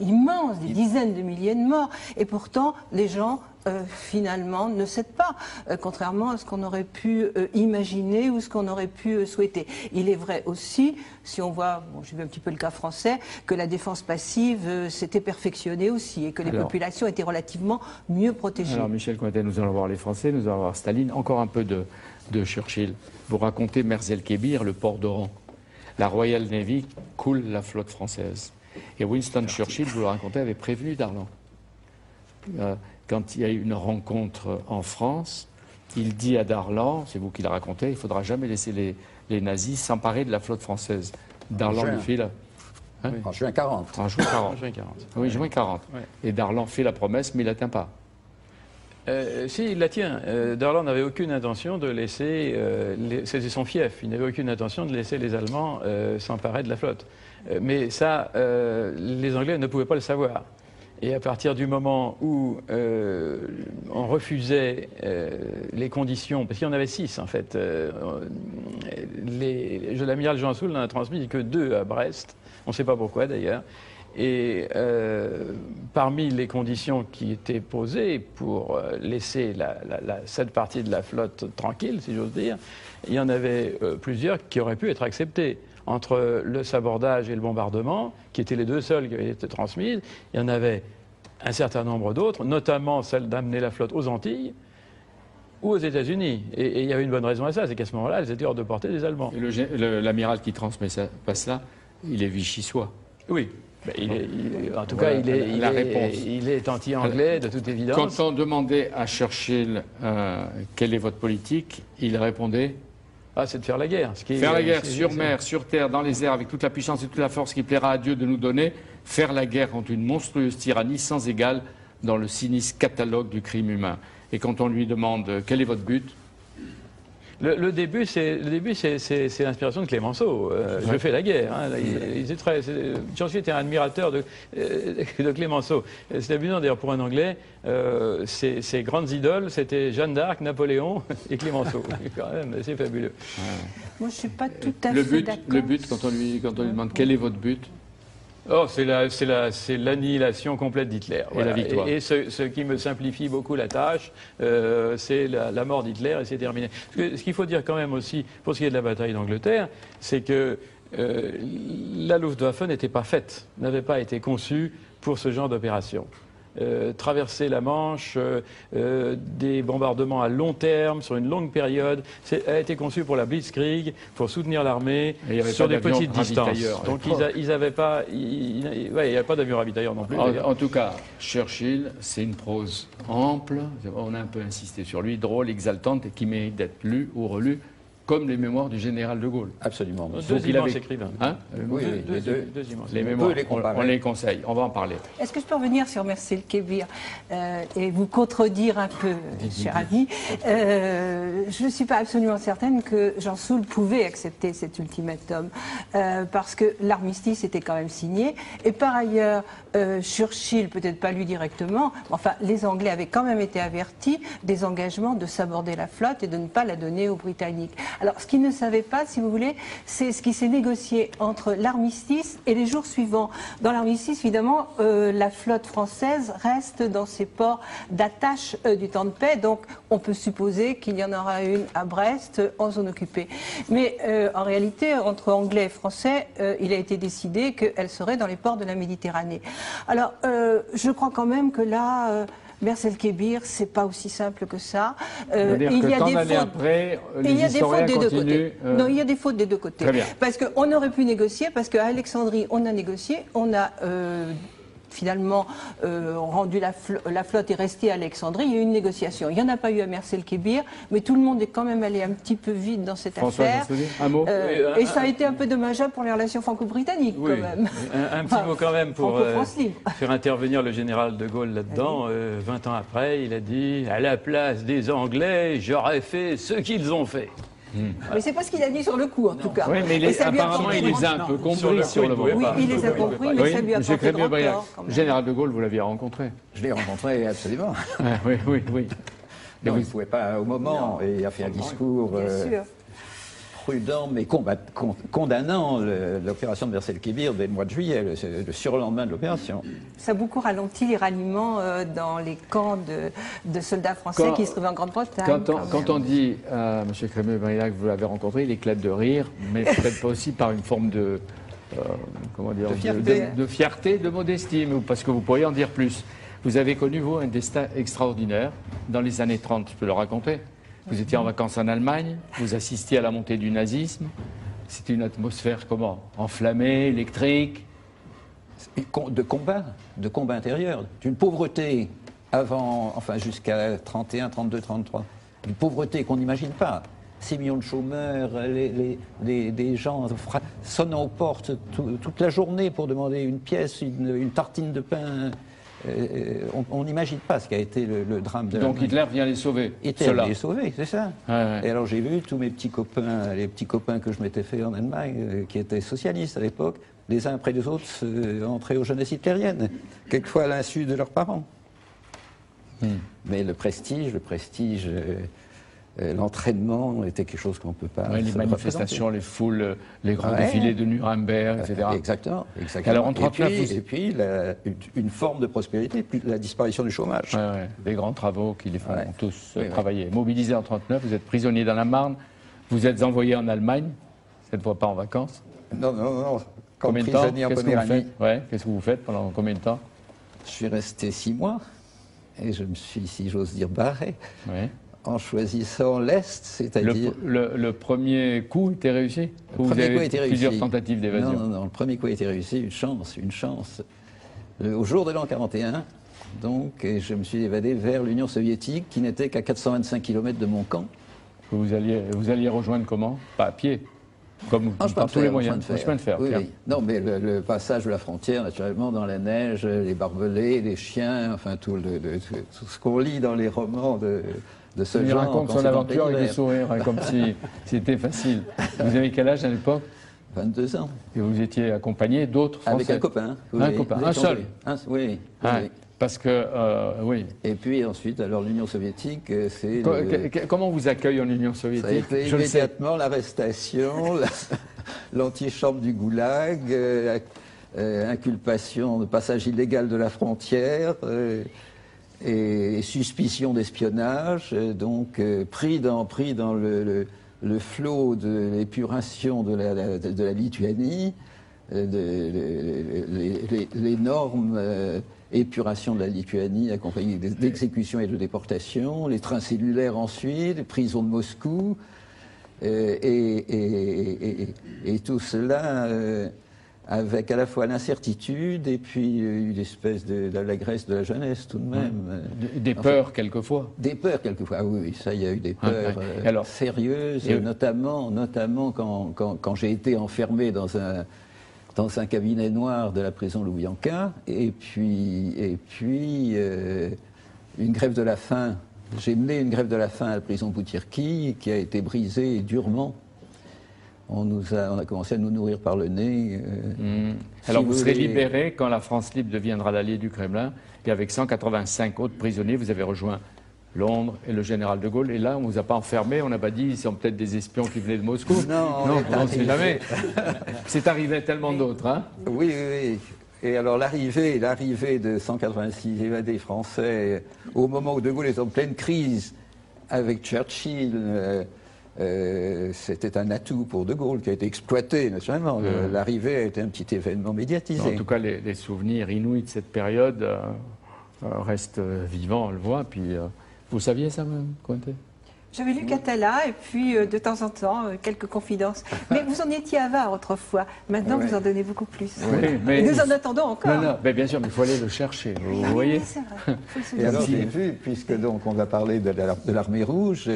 S5: immenses, des dizaines de milliers de morts, et pourtant les gens euh, finalement ne cèdent pas, euh, contrairement à ce qu'on aurait pu euh, imaginer ou ce qu'on aurait pu souhaiter. Il est vrai aussi, si on voit, bon, j'ai vu un petit peu le cas français, que la défense passive s'était perfectionnée aussi et que les
S1: Alors.
S5: populations étaient relativement mieux protégées.
S1: Alors Michel Cointet, nous allons voir les Français, nous allons voir Staline, encore un peu de, de Churchill. Vous racontez Merzel-Kébir, le port d'Oran. La Royal Navy coule la flotte française. Et Winston Churchill, vous le racontez, avait prévenu Darlan. Euh, quand il y a eu une rencontre en France, il dit à Darlan, c'est vous qui le racontez, il ne faudra jamais laisser les, les nazis s'emparer de la flotte française. Darlan lui fait la...
S3: En juin 40.
S1: En juin 40.
S2: Juin 40.
S1: Oui, juin 40.
S2: Ouais.
S1: Et Darlan fait la promesse, mais il ne l'atteint pas.
S2: Euh, si, il la tient. Euh, Darlan n'avait aucune intention de laisser. euh, les- C'était son fief. Il n'avait aucune intention de laisser les Allemands euh, s'emparer de la flotte. Euh, mais ça, euh, les Anglais ne pouvaient pas le savoir. Et à partir du moment où euh, on refusait les conditions, parce qu'il y en avait six en fait, l'amiral Jean Soul n'en a transmis que deux à Brest, on ne sait pas pourquoi d'ailleurs. Et parmi les conditions qui étaient posées pour laisser la- la- la- cette partie de la flotte tranquille, si j'ose dire, il y en avait plusieurs qui auraient pu être acceptées. Entre le sabordage et le bombardement, qui étaient les deux seuls qui avaient été transmises, il y en avait un certain nombre d'autres, notamment celle d'amener la flotte aux Antilles ou aux États-Unis. Et, et il y avait une bonne raison à ça, c'est qu'à ce moment-là, elles étaient hors de portée des Allemands.
S1: L'amiral qui transmet ça, pas cela, il est vichysois.
S2: Oui. Ben, il est- il est- en tout
S1: Voilà,
S2: cas, il est, il
S1: la
S2: est-
S1: réponse.
S2: il est anti-anglais de toute évidence.
S1: Quand on demandait à Churchill euh, quelle est votre politique, il répondait
S2: Ah, c'est de faire la guerre. Ce qui est-
S1: faire la guerre sur mer, sur terre, dans les airs, avec toute la puissance et toute la force qui plaira à Dieu de nous donner, faire la guerre contre une monstrueuse tyrannie sans égale dans le sinistre catalogue du crime humain. Et quand on lui demande euh, quel est votre but,
S2: Le, le début, c'est le début, c'est- c'est c'est l'inspiration de Clémenceau. Euh, Je fais la guerre. hein. Il- il était très- c'est- Churchill était un admirateur de, euh, de Clémenceau. C'est amusant d'ailleurs pour un Anglais. euh, ses, ses grandes idoles, c'était Jeanne d'Arc, Napoléon et Clémenceau. *laughs* C'est quand même assez fabuleux.
S5: Moi, je suis pas tout à
S1: le
S5: fait
S1: but,
S5: d'accord.
S1: le but quand on lui, quand on lui demande quel est votre but,
S2: Oh, c'est la- c'est la- c'est l'annihilation complète d'Hitler.
S1: Et la victoire.
S2: Et, et ce, ce qui me simplifie beaucoup la tâche, euh, c'est la, la mort d'Hitler et c'est terminé. Ce qu'il faut dire quand même aussi, pour ce qui est de la bataille d'Angleterre, c'est que euh, la Luftwaffe n'était pas faite, n'avait pas été conçue pour ce genre d'opération. Euh, traverser la Manche, euh, euh, des bombardements à long terme, sur une longue période, c'est- a été conçu pour la Blitzkrieg, pour soutenir l'armée sur des petites distances. Donc ils n'avaient pas, il il- ouais, il n'y avait pas d'avion ravitailleur non plus.
S1: En, tout cas, Churchill, c'est une prose ample, on a un peu insisté sur lui, drôle, exaltante et qui mérite d'être lu ou relu, comme les mémoires du général de Gaulle.
S3: Absolument.
S2: Deux
S1: Donc,
S2: immenses
S1: avait-
S2: écrivains.
S1: Hein
S3: Oui, oui,
S2: Deux-
S3: les
S2: deux-
S3: deux.
S2: deux immenses
S1: les
S2: écrivains.
S1: mémoires,
S3: les
S1: on, les conseille, on va en parler.
S5: Est-ce que je peux revenir sur Marcel Kébir euh, et vous contredire un peu, cher ami? Euh, Je ne suis pas absolument certaine que Jean Soul pouvait accepter cet ultimatum euh, parce que l'armistice était quand même signé et par ailleurs euh, Churchill, peut-être pas lui directement, mais enfin les Anglais avaient quand même été avertis des engagements de s'aborder la flotte et de ne pas la donner aux Britanniques. Alors ce qu'ils ne savaient pas, si vous voulez, c'est ce qui s'est négocié entre l'armistice et les jours suivants. Dans l'armistice, évidemment, euh, la flotte française reste dans ses ports d'attache euh, du temps de paix, donc on peut supposer qu'il y en aura une à Brest euh, en zone occupée. Mais euh, en réalité, entre Anglais et Français, il a été décidé qu'elle serait dans les ports de la Méditerranée. Alors, je crois quand même que là... Mercel Kébir, c'est pas aussi simple que ça. Euh, il y a des fautes.
S1: après,
S5: Et
S1: les
S5: il y a des fautes des deux côtés.
S1: euh,
S5: Non, il y a des fautes des deux côtés. Parce qu'on aurait pu négocier, parce qu'à Alexandrie, on a négocié, on a euh, finalement euh, rendu la, la, flotte est restée à Alexandrie, il y a eu une négociation. Il n'y en a pas eu à Mersel-Kébir, mais tout le monde est quand même allé un petit peu vite dans cette affaire.
S1: Un mot
S5: euh, Et ça a été un peu dommageable pour les relations franco-britanniques quand même.
S2: Un, petit mot quand même pour euh, faire intervenir le général de Gaulle là-dedans. 20 ans après, il a dit à la place des Anglais, j'aurais fait ce qu'ils ont fait.
S5: Hmm. Mais c'est pas ce qu'il a dit sur le coup, en tout cas.
S1: Oui, mais apparemment, il les a un peu compris sur le, moment.
S5: Oui, il les a compris, mais ça lui a porté grand tort.
S1: Général de Gaulle, vous l'aviez rencontré
S3: Je l'ai rencontré, absolument. *laughs*
S1: oui, oui, oui.
S3: Non, il ne pouvait pas au moment, et il a fait un discours. Bien euh, sûr prudent, mais condamnant l'opération de Versailles-Kébir dès le mois de juillet, le, surlendemain de l'opération.
S5: Ça a beaucoup ralenti les ralliements euh, dans les camps de, soldats français qui se trouvaient en Grande-Bretagne.
S1: Quand, on dit à M. Crémeux que vous l'avez rencontré, il éclate de rire, mais *laughs* peut-être pas aussi par une forme de, euh, comment dire, de fierté. de, modestie, parce que vous pourriez en dire plus. Vous avez connu, vous, un destin extraordinaire dans les années 30, je peux le raconter? Vous étiez en vacances en Allemagne, vous assistiez à la montée du nazisme. C'était une atmosphère comment? Enflammée, électrique
S3: De combat, de combat intérieur, d'une pauvreté avant, enfin jusqu'à 31, 32, 33. Une pauvreté qu'on n'imagine pas. 6 millions de chômeurs, les, des gens sonnant aux portes toute la journée pour demander une pièce, une tartine de pain on n'imagine pas ce qu'a été le, drame de
S1: Donc Hitler vient les sauver.
S3: Hitler vient les sauver, c'est ça. Et alors j'ai vu tous mes petits copains, les petits copains que je m'étais fait en Allemagne, euh, qui étaient socialistes à l'époque, les uns après les autres entrer aux jeunesses hitlériennes, quelquefois à l'insu de leurs parents. Hmm. Mais le prestige, le prestige. Euh, euh, l'entraînement était quelque chose qu'on ne peut pas.
S1: les manifestations, les foules, les grands défilés de Nuremberg, etc.
S3: Exactement. exactement. Alors, en 39, et puis, une forme de prospérité, puis la disparition du chômage.
S1: les grands travaux qui les font tous euh, travailler. Mobilisé en 39, vous êtes prisonnier dans la Marne, vous êtes envoyé en Allemagne, cette fois pas en vacances.
S3: Non, non, non.
S1: combien de temps Qu'est-ce que, vous faites ouais, Qu'est-ce que vous faites pendant combien de temps
S3: Je suis resté six mois et je me suis, si j'ose dire, barré. Ouais en choisissant l'Est, c'est-à-dire...
S1: Le, premier coup était réussi Le premier coup était réussi. Plusieurs tentatives d'évasion
S3: non, non, non, le premier coup était réussi, une chance, une chance. au jour de l'an 41, donc, je me suis évadé vers l'Union soviétique, qui n'était qu'à 425 km de mon camp.
S1: Vous alliez, vous alliez rejoindre comment? Pas à pied comme
S3: ah, par tous les moyens. chemin de fer. Oui, oui. Non, mais le, passage de la frontière, naturellement, dans la neige, les barbelés, les chiens, enfin tout, le, tout ce qu'on lit dans les romans de, de ce
S1: Il raconte son aventure avec des sourires, hein, comme si *laughs* c'était facile. Vous avez quel âge à l'époque
S3: 22 ans.
S1: Et vous étiez accompagné d'autres Français
S3: Avec un copain.
S1: un copain, un seul
S3: Oui.
S1: Ah, parce que, euh, oui.
S3: Et puis ensuite, alors l'Union soviétique, euh, c'est.
S1: Comment vous accueille en Union soviétique
S3: Ça a été immédiatement l'arrestation, *laughs* l'antichambre du goulag, euh, inculpation de passage illégal de la frontière et suspicion d'espionnage, donc euh, pris dans, pris dans le, flot de l'épuration de la, Lituanie, euh, l'énorme euh, épuration de la Lituanie accompagnée d'exécutions et de déportations, les trains cellulaires ensuite, les prisons de Moscou, et, tout cela avec à la fois l'incertitude et puis une espèce de, de l'allégresse de la jeunesse tout de même.
S1: Des, peurs quelquefois.
S3: Des peurs quelquefois, oui, ça il y a eu des peurs euh, Alors, sérieuses, notamment, notamment quand, quand, quand j'ai été enfermé dans un, dans un cabinet noir de la prison Loubianca, et puis, et puis euh, une grève de la faim. J'ai mené une grève de la faim à la prison Boutirki qui a été brisée durement on, nous a, on a commencé à nous nourrir par le nez.
S1: Euh, hmm. Alors vous, serez libéré quand la France libre deviendra l'allié du Kremlin, et avec 185 autres prisonniers, vous avez rejoint Londres et le général de Gaulle. Et là, on ne vous a pas enfermé, on n'a pas dit, ils sont peut-être des espions qui venaient de Moscou.
S3: Non,
S1: non on ne sait jamais. *laughs* C'est arrivé tellement d'autres. Hein
S3: oui, oui, oui. Et alors l'arrivée, l'arrivée de 186 évadés français au moment où De Gaulle est en pleine crise avec Churchill, euh, euh, c'était un atout pour De Gaulle qui a été exploité naturellement. Mmh. L'arrivée a été un petit événement médiatisé.
S1: En tout cas, les, souvenirs inouïs de cette période euh, euh, restent vivants, on le voit. Puis, vous saviez ça, même, Cointet?
S5: J'avais lu Catala et puis euh, de temps en temps euh, quelques confidences. *laughs* Mais vous en étiez avare autrefois. Maintenant,
S3: Ouais.
S5: vous en donnez beaucoup plus.
S1: Oui, mais-
S5: Et *laughs* nous en attendons encore.
S1: Non, non, mais bien sûr, mais il faut aller le chercher. Vous,
S5: Ah
S1: voyez
S5: vrai. *laughs* Faut se
S3: Et alors j'ai vu, puisque donc on va parler de la- de l'armée rouge,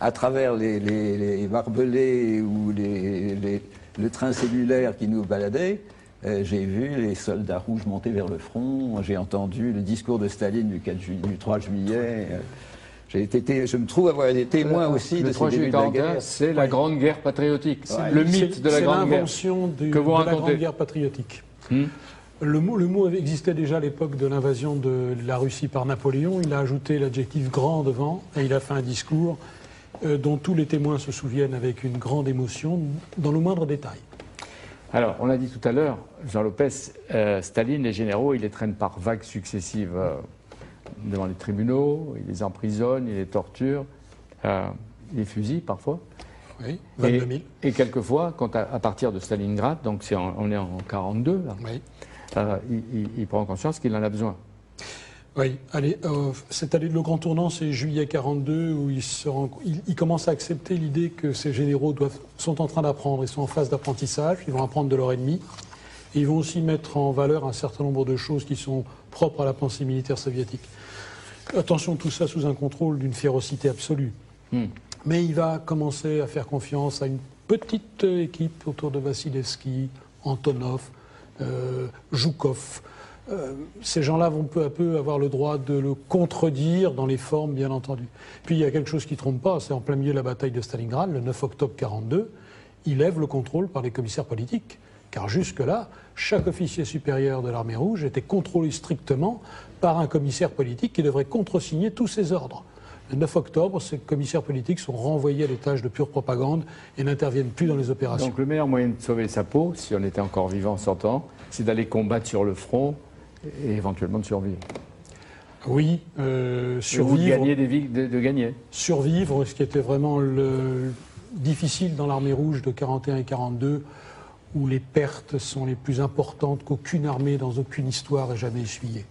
S3: à travers les, les- les barbelés ou les, les- le train cellulaire qui nous baladait, euh, j'ai vu les soldats rouges monter vers le front, j'ai entendu le discours de Staline du, 4 ju- du 3 juillet. euh, j'ai été, je me trouve avoir été témoin aussi
S1: le
S3: de
S1: 3
S3: ces
S1: juillet
S3: débuts de la
S1: 41,
S3: guerre.
S1: c'est la grande guerre patriotique. C'est
S3: Ouais.
S1: le
S6: C'est-
S1: mythe de la
S6: c'est
S1: grande guerre.
S6: l'invention
S1: que vous
S6: de la grande guerre patriotique.
S1: Hmm.
S6: Le mot, le mot existait déjà à l'époque de l'invasion de la Russie par Napoléon. Il a ajouté l'adjectif grand devant et il a fait un discours euh, dont tous les témoins se souviennent avec une grande émotion dans le moindre détail.
S1: Alors, on l'a dit tout à l'heure, Jean Lopez, euh, Staline, les généraux, il les traîne par vagues successives euh, devant les tribunaux, il les emprisonne, il les torture, il les fusille parfois.
S6: Oui, 22 000.
S1: Et, et quelquefois, quand à, à partir de Stalingrad, donc en- on est en 42, là,
S6: Oui.
S1: il, il- il prend conscience qu'il en a besoin.
S6: Oui, allez, euh, cette année de le grand tournant, c'est juillet 42, où il, se rend- il- il commence à accepter l'idée que ces généraux doivent, sont en train d'apprendre, ils sont en phase d'apprentissage, ils vont apprendre de leur ennemi, et ils vont aussi mettre en valeur un certain nombre de choses qui sont propres à la pensée militaire soviétique. Attention, tout ça sous un contrôle d'une férocité absolue.
S1: Hmm.
S6: Mais il va commencer à faire confiance à une petite euh, équipe autour de Vassilevski, Antonov, euh, Zhukov. Euh, ces gens-là vont peu à peu avoir le droit de le contredire dans les formes, bien entendu. Puis il y a quelque chose qui ne trompe pas, c'est en plein milieu de la bataille de Stalingrad, le 9 octobre 42, il lève le contrôle par les commissaires politiques. Car jusque-là, chaque officier supérieur de l'armée rouge était contrôlé strictement par un commissaire politique qui devrait contresigner tous ses ordres. Le 9 octobre, ces commissaires politiques sont renvoyés à des tâches de pure propagande et n'interviennent plus dans les opérations.
S1: Donc le meilleur moyen de sauver sa peau, si on était encore vivant en 100 ans, c'est d'aller combattre sur le front et éventuellement de survivre.
S6: oui, euh,
S1: Ou de
S6: survivre,
S1: gagner des vies, de, de gagner.
S6: survivre, ce qui était vraiment le, difficile dans l'armée rouge de 41 et 42, où les pertes sont les plus importantes qu'aucune armée dans aucune histoire ait jamais essuyées.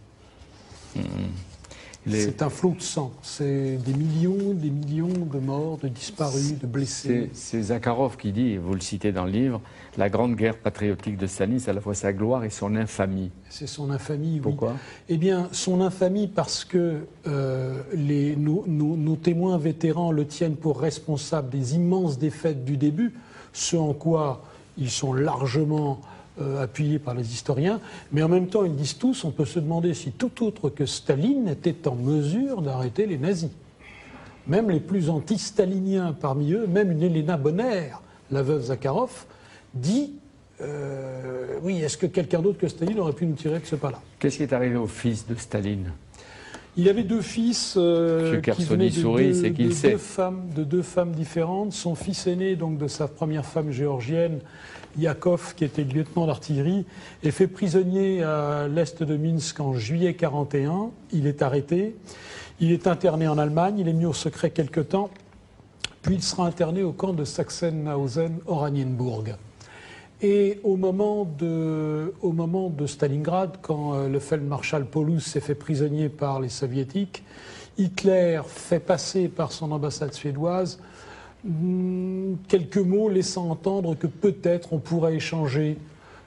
S1: Les-
S6: C'est un flot de sang. C'est des millions, des millions de morts, de disparus, de blessés.
S1: C'est Zakharov qui dit, vous le citez dans le livre, la grande guerre patriotique de Staline, c'est à la fois sa gloire et son infamie.
S6: C'est son infamie, oui.
S1: Pourquoi?
S6: Eh bien, son infamie parce que euh, les, nos, nos- nos témoins vétérans le tiennent pour responsable des immenses défaites du début, ce en quoi ils sont largement euh, appuyés par les historiens, mais en même temps, ils disent tous, on peut se demander si tout autre que Staline était en mesure d'arrêter les nazis. Même les plus anti-staliniens parmi eux, même une Elena Bonner, la veuve Zakharov, dit euh, oui, est-ce que quelqu'un d'autre que Staline aurait pu nous tirer de ce pas-là?
S1: Qu'est-ce qui est arrivé au fils de Staline?
S6: Il avait deux fils euh, qui venaient de,
S1: sourit,
S6: deux,
S1: c'est qu'il
S6: de
S1: sait.
S6: deux femmes, de deux femmes différentes. Son fils aîné, donc de sa première femme géorgienne, Yakov, qui était lieutenant d'artillerie, est fait prisonnier à l'est de Minsk en juillet 41. Il est arrêté. Il est interné en Allemagne. Il est mis au secret quelque temps. Puis il sera interné au camp de Sachsenhausen-Oranienburg. Et au moment de, au moment de Stalingrad, quand euh, le feldmarschall Paulus s'est fait prisonnier par les soviétiques, Hitler fait passer par son ambassade suédoise quelques mots laissant entendre que peut-être on pourrait échanger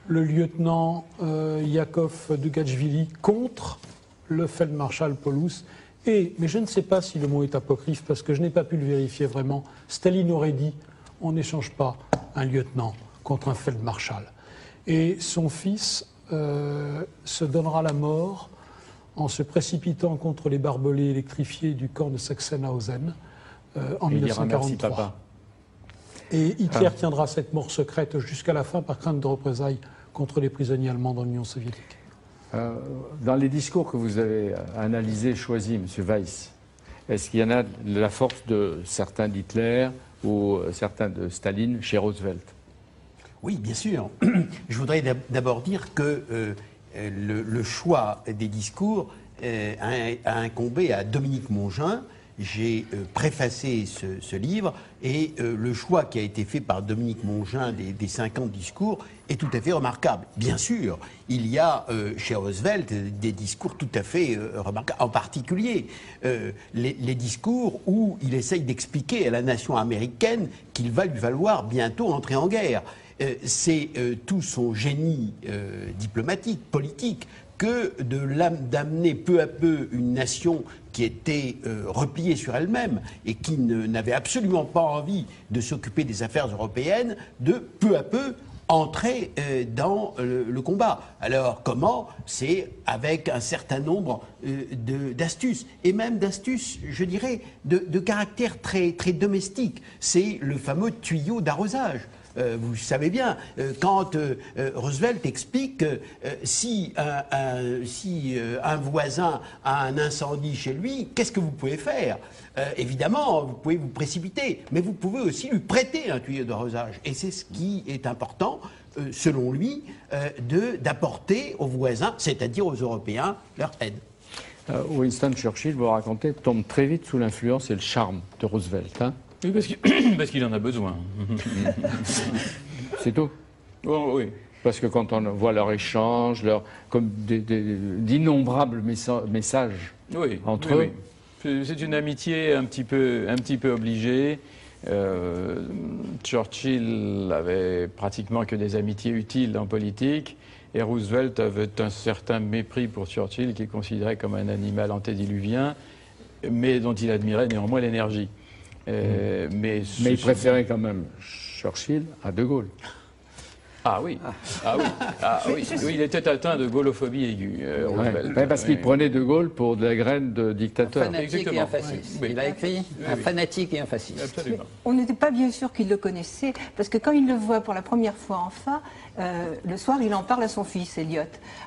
S6: le lieutenant euh, Yakov Dugachvili contre le feldmarschall Paulus. Mais je ne sais pas si le mot est apocryphe parce que je n'ai pas pu le vérifier vraiment. Staline aurait dit on n'échange pas un lieutenant contre un feldmarschall. Et son fils euh, se donnera la mort en se précipitant contre les barbelés électrifiés du camp de Sachsenhausen euh, en
S1: Et il dira merci
S6: 1943.
S1: papa.
S6: Et Hitler
S1: Ah.
S6: tiendra cette mort secrète jusqu'à la fin par crainte de représailles contre les prisonniers allemands dans l'Union soviétique.
S1: Euh, dans les discours que vous avez analysés, choisis, M. Weiss, est-ce qu'il y en a de la force de certains d'Hitler ou euh, certains de Staline chez Roosevelt?
S4: Oui, bien sûr. *clears throat* Je voudrais d'ab- d'abord dire que euh, le, le choix des discours euh, a, a incombé à Dominique Mongin, j'ai euh, préfacé ce, livre et euh, le choix qui a été fait par Dominique Mongin des, des 50 discours est tout à fait remarquable. Bien sûr, il y a euh, chez Roosevelt des discours tout à fait euh, remarquables, en particulier les, les discours où il essaye d'expliquer à la nation américaine qu'il va lui falloir bientôt entrer en guerre. C'est tout son génie diplomatique, politique, que d'amener peu à peu une nation qui était euh, repliée sur elle-même et qui n'avait absolument pas envie de s'occuper des affaires européennes, de peu à peu entrer euh, dans le, le combat. Alors comment? C'est avec un certain nombre euh, d'astuces, et même d'astuces, je dirais, de, caractère très domestique. C'est le fameux tuyau d'arrosage. Euh, vous savez bien, euh, quand euh, Roosevelt explique que si, un, si un voisin a un incendie chez lui, qu'est-ce que vous pouvez faire? Évidemment, vous pouvez vous précipiter, mais vous pouvez aussi lui prêter un tuyau d'arrosage. Et c'est ce qui est important, selon lui, d'apporter aux voisins, c'est-à-dire aux Européens, leur aide.
S1: Winston Churchill, vous racontez, tombe très vite sous l'influence et le charme de Roosevelt. hein.
S2: Oui, *coughs* parce qu'il en a besoin.
S1: C'est tout.
S2: Oh, oui.
S1: Parce que quand on voit leur échange, leur, comme d'innombrables messa- messages
S2: Oui,
S1: Entre
S2: oui,
S1: eux.
S2: oui. C'est- C'est une amitié un petit peu, un petit peu obligée. Euh, Churchill avait pratiquement que des amitiés utiles en politique. Et Roosevelt avait un certain mépris pour Churchill, qu'il considérait comme un animal antédiluvien, mais dont il admirait néanmoins l'énergie. Euh, mais.
S1: Mais il préférait quand même Churchill à De Gaulle.
S2: Ah oui, ah oui, ah oui. Oui, il était atteint de gaulophobie aiguë, euh,
S1: Ouais. Ouais, parce qu'il
S2: Oui.
S1: prenait De Gaulle pour de la graine de
S3: Un
S1: dictateur.
S3: fanatique et un fasciste.
S2: Oui.
S3: Il a écrit un
S2: oui.
S3: fanatique et un fasciste.
S2: Absolument.
S5: On n'était pas bien sûr qu'il le connaissait, parce que quand il le voit pour la première fois enfin, euh, le soir, il en parle à son fils, Elliot.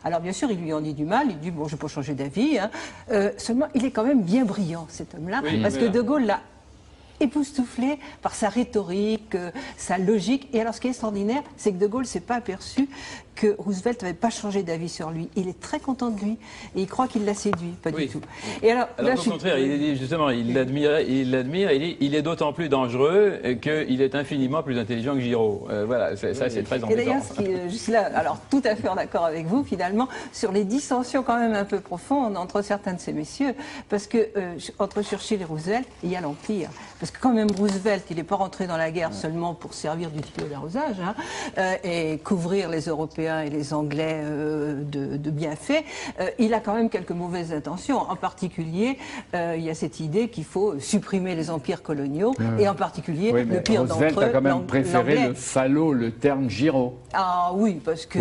S5: Alors bien sûr, il lui en dit du mal, il dit, bon, je peux changer d'avis, hein. Euh, seulement, il est quand même bien brillant, cet homme-là,
S2: Oui,
S5: parce que De Gaulle l'a époustouflé par sa rhétorique, euh, sa logique. Et alors, ce qui est extraordinaire, c'est que De Gaulle s'est pas aperçu que Roosevelt n'avait pas changé d'avis sur lui. Il est très content de lui, et il croit qu'il l'a séduit, pas
S2: Oui.
S5: du tout. Et alors,
S2: Alors
S5: là,
S2: au
S5: je suis-
S2: contraire, il dit justement, il l'admire, il l'admire, il dit, il est d'autant plus dangereux qu'il est infiniment plus intelligent que Giraud. Euh, voilà, ça c'est très
S5: Et
S2: embêtant.
S5: d'ailleurs, ce qui, euh, je suis là, alors tout à fait en accord avec vous, finalement, sur les dissensions quand même un peu profondes entre certains de ces messieurs, parce que euh, entre Churchill et Roosevelt, il y a l'Empire. Parce que quand même Roosevelt, il n'est pas rentré dans la guerre seulement pour servir du tuyau d'arrosage hein, euh, et couvrir les Européens et les Anglais euh, de, de bienfaits. Euh, il a quand même quelques mauvaises intentions. En particulier, euh, il y a cette idée qu'il faut supprimer les empires coloniaux, et en particulier
S1: Oui,
S5: le pire d'entre
S1: Roosevelt
S5: eux,
S1: a quand même préféré le falot, le terme Giraud.
S5: Ah oui, parce que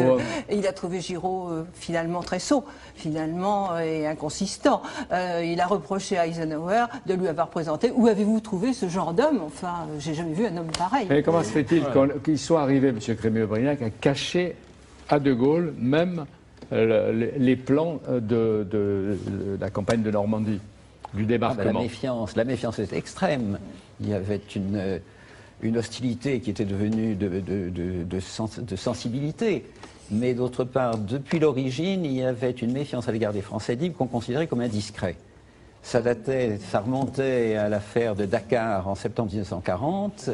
S5: il a trouvé Giraud euh, finalement très sot, finalement, euh, et inconsistant. Euh, il a reproché à Eisenhower de lui avoir présenté Où avez-vous trouvé ce genre d'homme? Enfin, j'ai jamais vu un homme pareil.
S1: Et comment se fait-il qu'il soit arrivé, M. Crémieux-Brignac, à cacher à De Gaulle même euh, le- les plans euh, de, de- de la campagne de Normandie, du
S3: Ah ben, la
S1: débarquement
S3: méfiance, la méfiance était extrême. Il y avait une, euh, une hostilité qui était devenue sens- de sensibilité. Mais d'autre part, depuis l'origine, il y avait une méfiance à l'égard des Français libres qu'on considérait comme indiscrets. Ça datait, ça remontait à l'affaire de Dakar en septembre 1940.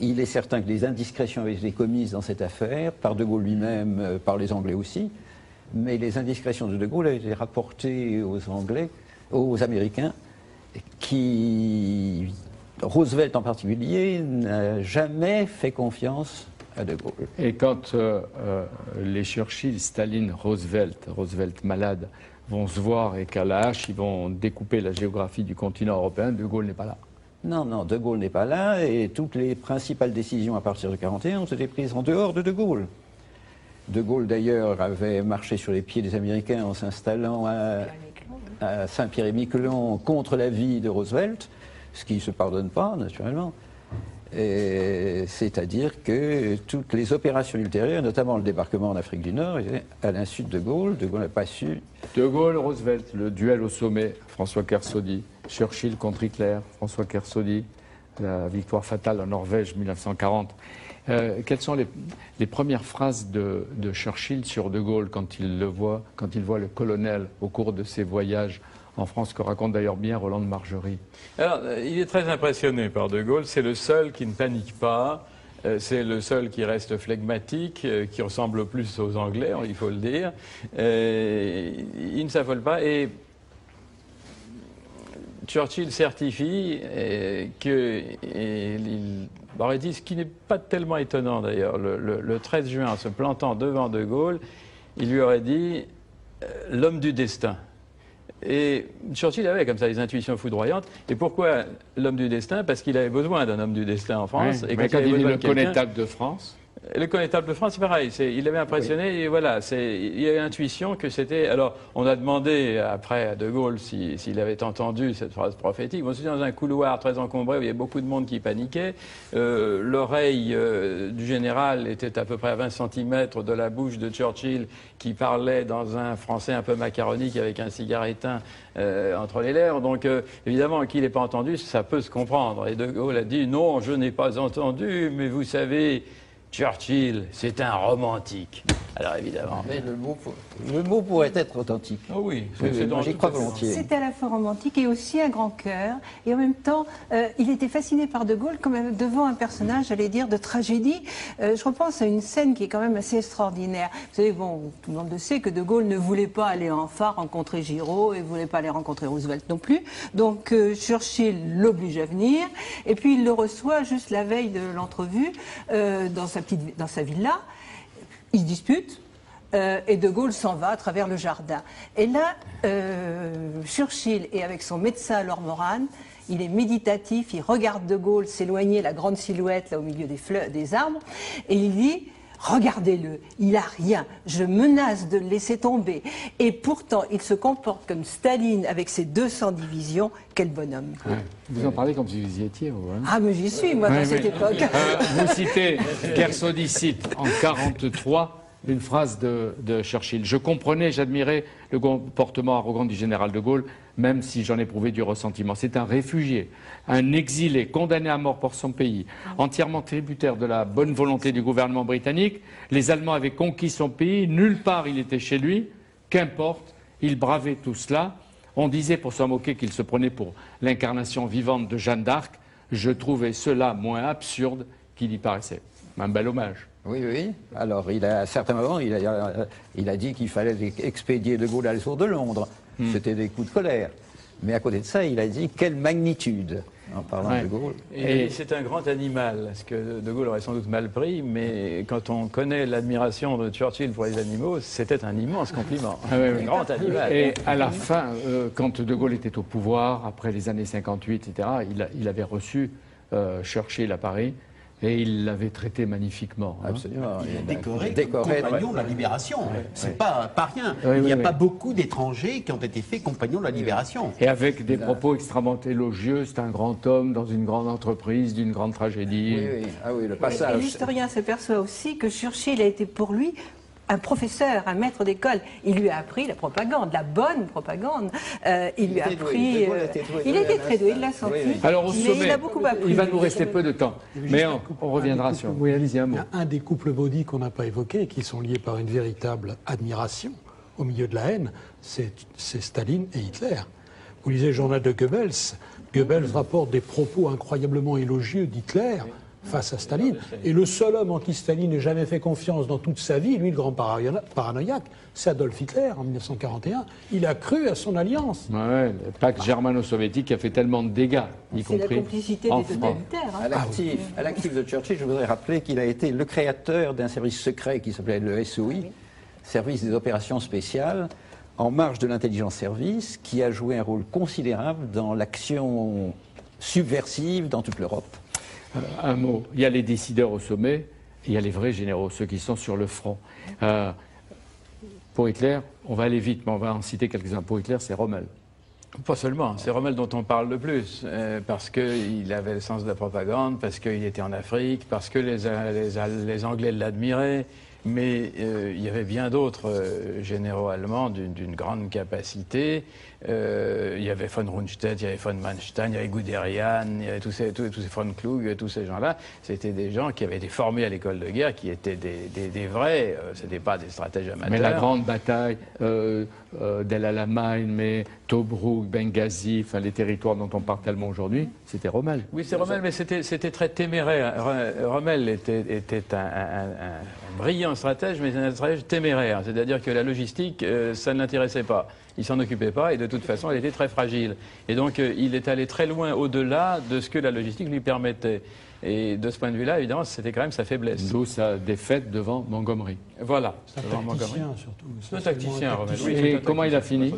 S3: Il est certain que des indiscrétions avaient été commises dans cette affaire, par De Gaulle lui-même, euh, par les Anglais aussi. Mais les indiscrétions de De Gaulle avaient été rapportées aux Anglais, aux Américains, qui, Roosevelt en particulier, n'a jamais fait confiance à De Gaulle.
S1: Et quand euh, euh, les Churchill, Staline, Roosevelt, Roosevelt malade, vont se voir et qu'à la hache, ils vont découper la géographie du continent européen, De Gaulle n'est pas là.
S3: Non, non, De Gaulle n'est pas là et toutes les principales décisions à partir de 1941 ont été prises en dehors de De Gaulle. De Gaulle, d'ailleurs, avait marché sur les pieds des Américains en s'installant à, Saint-Pierre-et-Miquelon contre l'avis de Roosevelt, ce qui ne se pardonne pas, naturellement. C'est-à-dire que toutes les opérations ultérieures, notamment le débarquement en Afrique du Nord, à l'insu de De Gaulle. De Gaulle n'a pas su.
S1: De Gaulle, Roosevelt, le duel au sommet, François Kersaudy, Churchill contre Hitler, François Kersaudy, la victoire fatale en Norvège 1940. Euh, quelles sont les, premières phrases de, Churchill sur De Gaulle quand il le voit, quand il voit le colonel au cours de ses voyages en France, que raconte d'ailleurs bien Roland de Margerie?
S2: Alors, euh, il est très impressionné par De Gaulle. C'est le seul qui ne panique pas. Euh, c'est le seul qui reste flegmatique, qui ressemble plus aux Anglais, il faut le dire. Il ne s'affole pas et Churchill certifie euh, que et il aurait dit ce qui n'est pas tellement étonnant d'ailleurs. Le, le- le 13 juin, en se plantant devant De Gaulle, il lui aurait dit euh, l'homme du destin. Et Churchill avait comme ça des intuitions foudroyantes. Et pourquoi l'homme du destin? Parce qu'il avait besoin d'un homme du destin en France. Et
S1: mais quand il dit
S2: besoin
S1: le connétable de France,
S2: le connétable de France, c'est pareil. il avait impressionné et voilà, il y avait l'intuition que c'était. Alors, on a demandé après à De Gaulle si- s'il avait entendu cette phrase prophétique. Bon, c'était dans un couloir très encombré où il y avait beaucoup de monde qui paniquait. Euh, L'oreille euh, du général était à peu près à 20 cm de la bouche de Churchill qui parlait dans un français un peu macaronique avec un cigare éteint euh, entre les lèvres. Donc, évidemment, qu'il n'ait pas entendu, ça peut se comprendre. Et De Gaulle a dit non, je n'ai pas entendu, mais vous savez. Churchill, c'est un romantique. Alors évidemment.
S3: Le mot pourrait être authentique.
S2: Ah oui,
S3: j'y crois volontiers.
S5: C'était à la fois romantique et aussi un grand cœur. Et en même temps, euh, il était fasciné par De Gaulle comme un- devant un personnage, j'allais dire, de tragédie. Euh, je repense à une scène qui est quand même assez extraordinaire. Vous savez, bon, tout le monde le sait que De Gaulle ne voulait pas aller en phare rencontrer Giraud et ne voulait pas aller rencontrer Roosevelt non plus. Donc euh, Churchill l'oblige à venir. Et puis il le reçoit juste la veille de l'entrevue euh, dans sa petite, dans sa villa. Ils se disputent. Euh, et De Gaulle s'en va à travers le jardin. Et là, euh, Churchill est avec son médecin Lord Moran. Il est méditatif, il regarde De Gaulle s'éloigner, la grande silhouette là au milieu des, fleurs, des arbres, et il dit Regardez-le, il a rien. Je menace de le laisser tomber. Et pourtant, il se comporte comme Staline avec ses 200 divisions. Quel bonhomme.
S1: vous en parlez comme si vous y étiez, vous. hein
S5: Ah, mais j'y suis, moi, dans
S1: Ouais,
S5: cette
S1: oui.
S5: époque.
S1: Euh, vous citez Kersodicite en 43, une phrase de, de Churchill. Je comprenais, j'admirais le comportement arrogant du général de Gaulle, même si j'en éprouvais du ressentiment. C'est un réfugié, un exilé, condamné à mort pour son pays, entièrement tributaire de la bonne volonté du gouvernement britannique. Les Allemands avaient conquis son pays, nulle part il était chez lui. Qu'importe, il bravait tout cela. On disait pour s'en moquer qu'il se prenait pour l'incarnation vivante de Jeanne d'Arc. Je trouvais cela moins absurde qu'il y paraissait. Un bel hommage.
S3: Oui, oui. Alors, il a, à certains moments, il a, il a dit qu'il fallait expédier De Gaulle à la tour de Londres.
S1: Hmm.
S3: C'était des coups de colère. Mais à côté de ça, il a dit quelle magnitude en parlant
S1: Ouais.
S3: de Gaulle.
S2: Et c'est un grand animal, ce que De Gaulle aurait sans doute mal pris, mais quand on connaît l'admiration de Churchill pour les animaux, c'était un immense compliment.
S1: Ah oui.
S2: Un grand animal.
S1: Et à la fin, euh, quand De Gaulle était au pouvoir, après les années 58, etc., il, a- il avait reçu euh, Churchill à Paris et il l'avait traité magnifiquement. hein.
S3: Absolument.
S4: Il
S3: a
S4: décoré,
S3: décoré,
S4: comme compagnon de la libération. C'est pas, pas rien. Il n'y a pas beaucoup d'étrangers qui ont été faits compagnons de la libération.
S1: Et avec des propos extrêmement élogieux, c'est un grand homme dans une grande entreprise, d'une grande tragédie.
S3: Oui, oui. Ah oui, le passage.
S5: l'historien s'aperçoit aussi que Churchill a été pour lui un professeur, un maître d'école. Il lui a appris la propagande, la bonne propagande. Euh, il
S3: Il
S5: lui a
S3: doué,
S5: appris. Euh,
S3: doué,
S5: il
S3: doué,
S5: était
S3: à
S5: très doué, il l'a senti.
S3: Oui, oui.
S1: Alors au
S5: mais
S1: sommet,
S5: il a beaucoup appris.
S1: il va nous rester peu de temps, mais on, on reviendra sur. Oui, allez-y un mot.
S6: Un, un des couples maudits qu'on n'a pas évoqué, et qui sont liés par une véritable admiration au milieu de la haine, c'est c'est Staline et Hitler. Vous lisez le journal de Goebbels. Goebbels rapporte des propos incroyablement élogieux d'Hitler face à Staline. Et le seul homme en qui Staline n'ait jamais fait confiance dans toute sa vie, lui, le grand parano- paranoïaque, c'est Adolf Hitler en 1941. Il a cru à son alliance.
S1: Ouais, ouais, le pacte germano-soviétique qui a fait tellement de dégâts, y
S5: C'est la
S1: compris
S5: complicité
S1: en
S5: des
S1: France.
S5: totalitaires. hein.
S3: À l'actif, à l'actif de Churchill, je voudrais rappeler qu'il a été le créateur d'un service secret qui s'appelait le SOI, Service des opérations spéciales, en marge de l'intelligence service, qui a joué un rôle considérable dans l'action subversive dans toute l'Europe.
S1: Un mot. Il y a les décideurs au sommet, et il y a les vrais généraux, ceux qui sont sur le front. Euh, pour Hitler, on va aller vite, mais on va en citer quelques-uns. Pour Hitler, c'est Rommel.
S2: Pas seulement, c'est Rommel dont on parle le plus, euh, parce qu'il avait le sens de la propagande, parce qu'il était en Afrique, parce que les, Anglais l'admiraient, mais euh, il y avait bien d'autres euh, généraux allemands d'une grande capacité. Euh, il y avait von Rundstedt, il y avait von Manstein, il y avait Guderian, il y avait tous ces, tous, tous ces von Klug, tous ces gens-là. C'était des gens qui avaient été formés à l'école de guerre, qui étaient des, des, des vrais, euh, c'était pas des stratèges amateurs.
S1: Mais la grande bataille euh, euh, d'El Alamein, mais Tobruk, Benghazi, enfin les territoires dont on parle tellement aujourd'hui, c'était Rommel.
S2: Oui, c'est Rommel, mais c'était très téméraire. Ro- Rommel était, était un, un- un- un brillant stratège, mais un stratège téméraire. C'est-à-dire que la logistique, euh, ça ne l'intéressait pas. Il s'en occupait pas, et de toute façon, elle était très fragile. Et donc, euh, il est allé très loin au-delà de ce que la logistique lui permettait. Et de ce point de vue-là, évidemment, c'était quand même sa faiblesse.
S1: D'où sa défaite devant Montgomery.
S2: Voilà.
S6: C'est un
S2: Devant Montgomery.
S6: tacticien surtout.
S2: C'est un tacticien, Rommel. Oui,
S1: Et
S2: un
S1: comment il a fini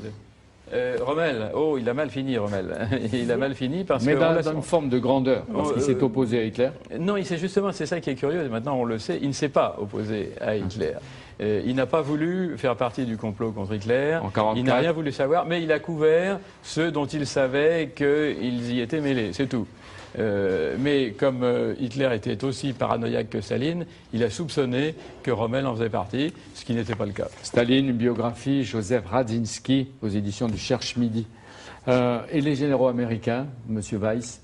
S2: euh, Rommel, oh, il a mal fini, Rommel. *laughs* il a mal fini parce
S1: Mais
S2: que.
S1: dans,
S2: relation-
S1: dans une forme de grandeur, parce qu'il
S2: Oh,
S1: s'est
S2: euh,
S1: opposé à Hitler.
S2: Non, il sait justement, c'est ça qui est curieux, et maintenant on le sait, il ne s'est pas opposé à Hitler. Euh, il n'a pas voulu faire partie du complot contre Hitler.
S1: En 44.
S2: Il n'a rien voulu savoir, mais il a couvert ceux dont il savait qu'ils y étaient mêlés, c'est tout. Euh, mais comme euh, Hitler était aussi paranoïaque que Staline, il a soupçonné que Rommel en faisait partie, ce qui n'était pas le cas.
S1: Staline, une biographie, Joseph Radzinski, aux éditions du Cherche Midi. Euh, et les généraux américains, Monsieur Weiss?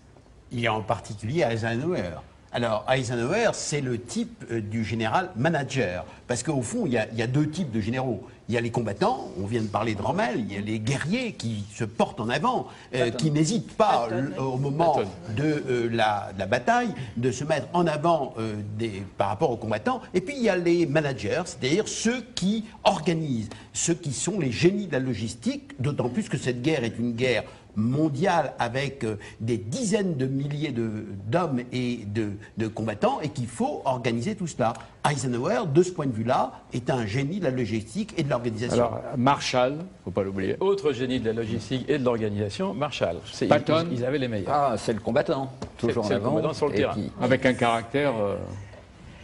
S4: Il y a en particulier Eisenhower. Alors, Eisenhower, c'est le type euh, du général manager. Parce qu'au fond, il y, a, il y a deux types de généraux. Il y a les combattants, on vient de parler de Rommel, il y a les guerriers qui se portent en avant, euh, qui n'hésitent pas au moment de euh, la, de la bataille de se mettre en avant euh, des, par rapport aux combattants. Et puis il y a les managers, c'est-à-dire ceux qui organisent, ceux qui sont les génies de la logistique, d'autant plus que cette guerre est une guerre mondiale avec euh, des dizaines de milliers de- d'hommes et de, de combattants et qu'il faut organiser tout cela. Eisenhower, de ce point de vue-là, est un génie de la logistique et de l'organisation.
S1: Alors, Marshall, faut pas l'oublier.
S2: Autre génie de la logistique et de l'organisation, Marshall. C'est-
S1: Patton.
S2: Ils, ils avaient les meilleurs.
S3: Ah, c'est le combattant, toujours en
S2: c'est le
S3: avant.
S2: combattant sur le terrain.
S1: Avec un caractère. euh,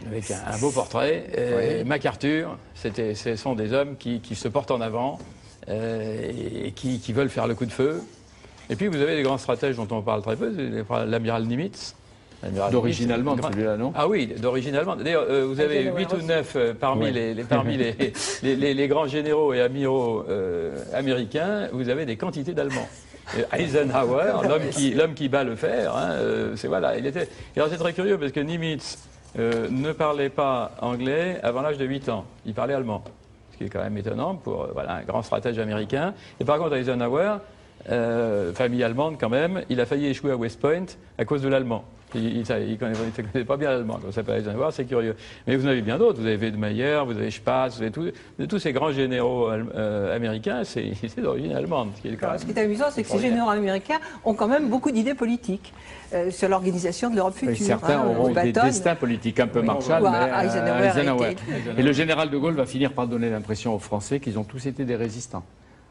S2: Avec un, un beau portrait. Euh, MacArthur, ce sont des hommes qui, qui se portent en avant euh, et qui, qui veulent faire le coup de feu. Et puis vous avez des grands stratèges dont on parle très peu, l'amiral Nimitz. L'amiral
S1: D'origine allemande,
S2: grand-
S1: celui-là, non
S2: Ah oui, d'origine allemande. D'ailleurs, euh, vous avez
S5: Eisenhower
S2: 8 ou
S5: aussi.
S2: 9 parmi, les, les- parmi les, *laughs* les- les- les grands généraux et amiraux euh, américains, vous avez des quantités d'Allemands. Eisenhower, l'homme qui, l'homme qui bat le fer, hein, euh, c'est voilà, il était. Alors c'est très curieux parce que Nimitz euh, ne parlait pas anglais avant l'âge de 8 ans. Il parlait allemand, ce qui est quand même étonnant pour euh, voilà, un grand stratège américain. Et par contre, Eisenhower, euh, famille allemande quand même, il a failli échouer à West Point à cause de l'allemand. Il ne connaît pas bien l'allemand, comme ça s'appelle Eisenhower, c'est curieux. Mais vous en avez bien d'autres, vous avez Wedemeyer, vous avez Spaatz, vous avez tous, tous ces grands généraux euh, américains, c'est *laughs* c'est d'origine allemande. Ce qui est quand
S5: Alors,
S2: même
S5: ce qui est amusant, c'est que ces généraux américains ont quand même beaucoup d'idées politiques euh, sur l'organisation de l'Europe
S1: et
S5: future.
S1: certains
S5: hein.
S1: auront des
S5: Patton,
S1: destins politiques un peu Marshall,
S5: Ou
S1: mais euh,
S5: Eisenhower
S1: Eisenhower. Et le général de Gaulle va finir par donner l'impression aux Français qu'ils ont tous été des résistants,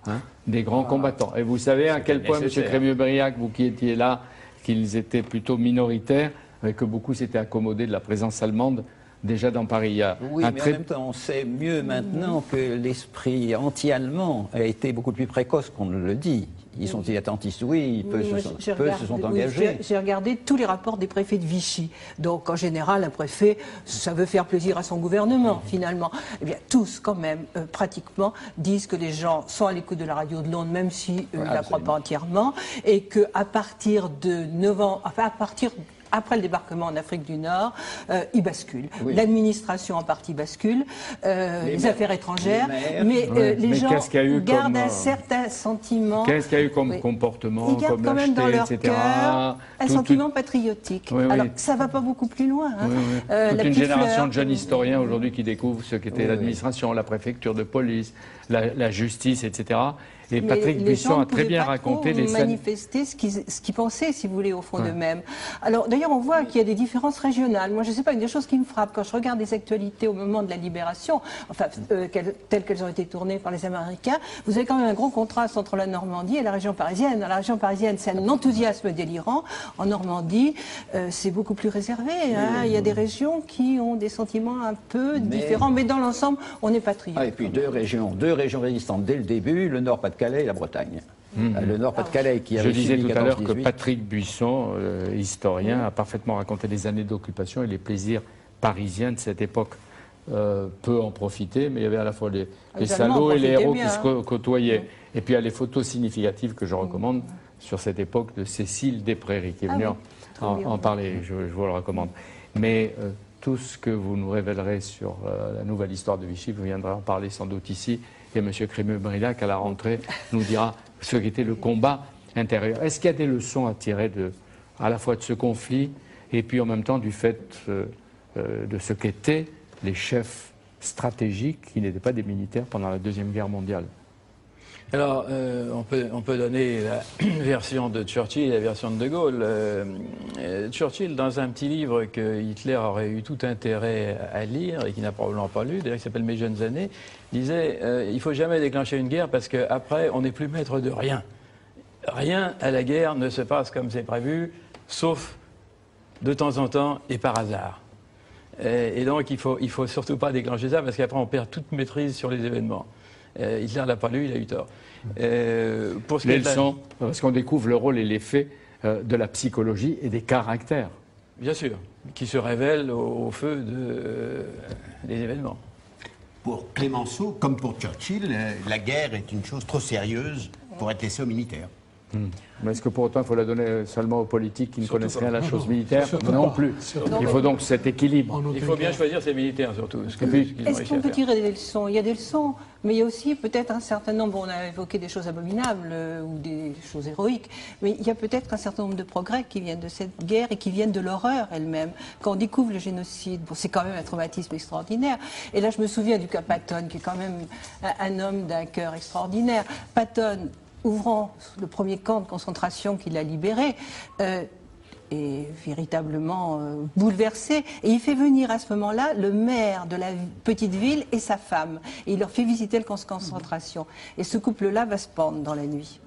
S1: hein, des grands combattants. Et vous savez à quel point, M. Crémieux-Briac, vous qui étiez là, qu'ils étaient plutôt minoritaires, et que beaucoup s'étaient accommodés de la présence allemande déjà dans Paris. Il y a
S3: Oui,
S1: un
S3: mais
S1: très-
S3: en même temps, on sait mieux maintenant que l'esprit anti-allemand a été beaucoup plus précoce qu'on ne le dit. Ils sont attentistes, oui,
S5: moi,
S3: se, sont, peu se engagés.
S5: j'ai- regardé tous les rapports des préfets de Vichy. Donc, en général, un préfet, ça veut faire plaisir à son gouvernement, finalement. Eh bien, tous, quand même, euh, pratiquement, disent que les gens sont à l'écoute de la radio de Londres, même si euh, ils ne la croient pas entièrement, et que à partir de novembre, enfin, à partir après le débarquement en Afrique du Nord, euh, ils basculent.
S3: Oui.
S5: L'administration en partie bascule, euh,
S3: Les
S5: affaires étrangères,
S3: Les
S5: mais euh,
S1: Ouais.
S5: les
S1: Mais
S5: gens
S1: qu'est-ce qu'il y a eu
S5: gardent
S1: comme,
S5: un certain sentiment.
S1: Qu'est-ce qu'il y a eu comme
S5: Oui.
S1: comportement,
S5: Ils gardent
S1: comme
S5: quand même dans
S1: lâcheté,
S5: leur
S1: etc.
S5: cœur un
S1: Tout-
S5: sentiment patriotique.
S1: Oui, oui.
S5: Alors ça va pas beaucoup plus loin. hein.
S1: Oui, oui.
S5: Euh,
S1: Toute
S5: la
S1: une génération
S5: fleur.
S1: de jeunes historiens aujourd'hui qui découvrent ce qu'était l'administration, la préfecture de police, la, la justice, etc. Et
S5: Mais
S1: Patrick Buisson a très bien raconté les
S5: manifester ce qu'ils ce qu'ils pensaient, si vous voulez, au fond d'eux-mêmes. Alors d'ailleurs, on voit qu'il y a des différences régionales. Moi, je ne sais pas, une des choses qui me frappe quand je regarde les actualités au moment de la libération, enfin euh, qu'elles- telles qu'elles ont été tournées par les Américains, vous avez quand même un gros contraste entre la Normandie et la région parisienne. Dans la région parisienne, c'est un enthousiasme délirant. En Normandie, euh, c'est beaucoup plus réservé. hein. Il y a des régions qui ont des sentiments un peu
S3: Mais-
S5: différents, mais dans l'ensemble, on est patriote.
S3: Ah, et puis deux régions, deux régions résistantes dès le début, le Nord-Pas-de-Calais et la Bretagne. Euh, Le Nord-Pas-de-Calais qui
S1: Je
S3: avait
S1: disais
S3: subi
S1: tout à l'heure que
S3: 14-18.
S1: Patrick Buisson, euh, historien, a parfaitement raconté les années d'occupation et les plaisirs parisiens de cette époque euh, peu en profiter, mais il y avait à la fois les,
S5: Ah,
S1: les salauds et les héros
S5: bien,
S1: qui se
S5: hein.
S1: côtoyaient. Et puis il y a les photos significatives que je recommande sur cette époque de Cécile Desprairies, qui est
S5: Ah
S1: venue
S5: oui,
S1: en- parler, je, je vous le recommande. Mais euh, tout ce que vous nous révélerez sur euh, la nouvelle histoire de Vichy, vous viendrez en parler sans doute ici. Et M. Crémeux-Brillac, à la rentrée, nous dira ce qu'était le combat intérieur. Est-ce qu'il y a des leçons à tirer à la fois de ce conflit et puis en même temps du fait euh, euh, de ce qu'étaient les chefs stratégiques qui n'étaient pas des militaires pendant la Deuxième Guerre mondiale?
S2: Alors, euh, on, peut, on peut donner la *clears throat* version de Churchill et la version de De Gaulle. Euh, euh, Churchill, dans un petit livre que Hitler aurait eu tout intérêt à lire et qui n'a probablement pas lu, d'ailleurs qui s'appelle Mes jeunes années, disait il faut jamais déclencher une guerre parce qu'après, on n'est plus maître de rien. Rien à la guerre ne se passe comme c'est prévu, sauf de temps en temps et par hasard. Et donc, il ne faut, il faut surtout pas déclencher ça parce qu'après, on perd toute maîtrise sur les événements. Euh, Hitler l'a pas lu, il a eu tort. Euh, pour ce
S1: Les
S2: la-
S1: leçons, parce qu'on découvre le rôle et l'effet euh, de la psychologie et des caractères.
S2: Bien sûr, qui se révèlent au, au feu de, euh, des événements.
S4: Pour Clémenceau, comme pour Churchill, euh, la guerre est une chose trop sérieuse pour être laissée aux militaires.
S1: Mais est-ce que pour autant il faut la donner seulement aux politiques qui ne connaissent rien à la
S6: Non,
S1: chose
S6: non,
S1: militaire Non plus. Il faut donc cet équilibre.
S2: Il faut bien
S6: cas.
S2: choisir ses militaires surtout.
S5: Est-ce qu'on peut tirer des leçons? Il y a des leçons, mais il y a aussi peut-être un certain nombre, on a évoqué des choses abominables euh, ou des choses héroïques, mais il y a peut-être un certain nombre de progrès qui viennent de cette guerre et qui viennent de l'horreur elle-même. Quand on découvre le génocide, bon, c'est quand même un traumatisme extraordinaire. Et là, je me souviens du cas Patton, qui est quand même un, un homme d'un cœur extraordinaire. Patton, ouvrant le premier camp de concentration qu'il a libéré, euh, est véritablement euh, bouleversé. Et il fait venir à ce moment-là le maire de la petite ville et sa femme. Et il leur fait visiter le camp de concentration. Et ce couple-là va se pendre dans la nuit.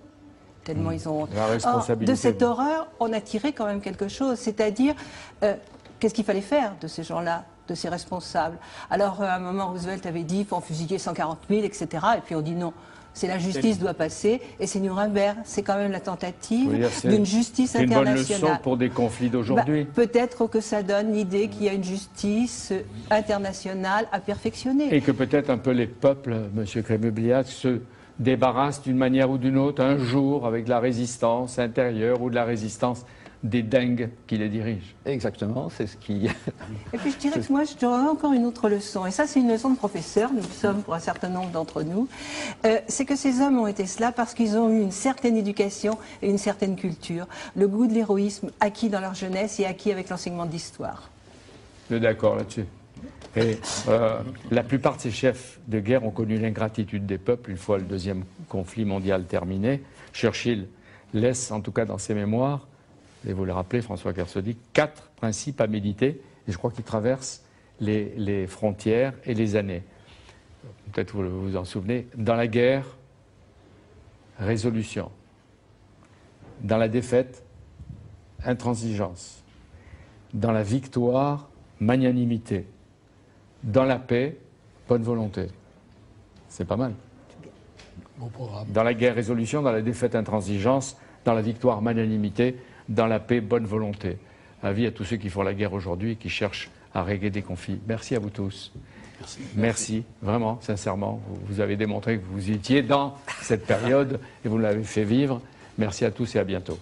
S5: Tellement ils ont honte. Or, de cette horreur, on a tiré quand même quelque chose. C'est-à-dire, euh, qu'est-ce qu'il fallait faire de ces gens-là de ces responsables? Alors, à un moment, Roosevelt avait dit, il faut en fusiller 140 000, etc. Et puis on dit non. C'est la justice doit passer, et c'est Nuremberg. C'est quand même la tentative d'une justice
S1: C'est une bonne
S5: internationale.
S1: leçon pour des conflits d'aujourd'hui.
S5: Bah, Peut-être que ça donne l'idée qu'il y a une justice internationale à perfectionner.
S1: Et que peut-être un peu les peuples, M. Crémubliac, se débarrassent d'une manière ou d'une autre un jour avec de la résistance intérieure ou de la résistance des dingues qui les dirigent.
S3: Exactement, c'est ce qui. *laughs*
S5: Et puis je dirais que moi, je donnerais encore une autre leçon. Et ça, c'est une leçon de professeur, nous le sommes pour un certain nombre d'entre nous. Euh, c'est que ces hommes ont été cela parce qu'ils ont eu une certaine éducation et une certaine culture. Le goût de l'héroïsme acquis dans leur jeunesse et acquis avec l'enseignement d'histoire.
S1: Je suis d'accord là-dessus. Et euh, la plupart de ces chefs de guerre ont connu l'ingratitude des peuples une fois le deuxième conflit mondial terminé. Churchill laisse, en tout cas dans ses mémoires, et vous le rappelez, François Kersaudy, quatre principes à méditer, et je crois qu'ils traversent les, les frontières et les années. Peut-être vous vous en souvenez. Dans la guerre, résolution. Dans la défaite, intransigeance. Dans la victoire, magnanimité. Dans la paix, bonne volonté. C'est pas mal.
S6: Bon programme.
S1: Dans la guerre, résolution. Dans la défaite, intransigeance. Dans la victoire, magnanimité dans la paix, bonne volonté. Avis à tous ceux qui font la guerre aujourd'hui et qui cherchent à régler des conflits. Merci à vous tous. Merci. Merci. vraiment, sincèrement. Vous avez démontré que vous étiez dans cette période et vous l'avez fait vivre. Merci à tous et à bientôt.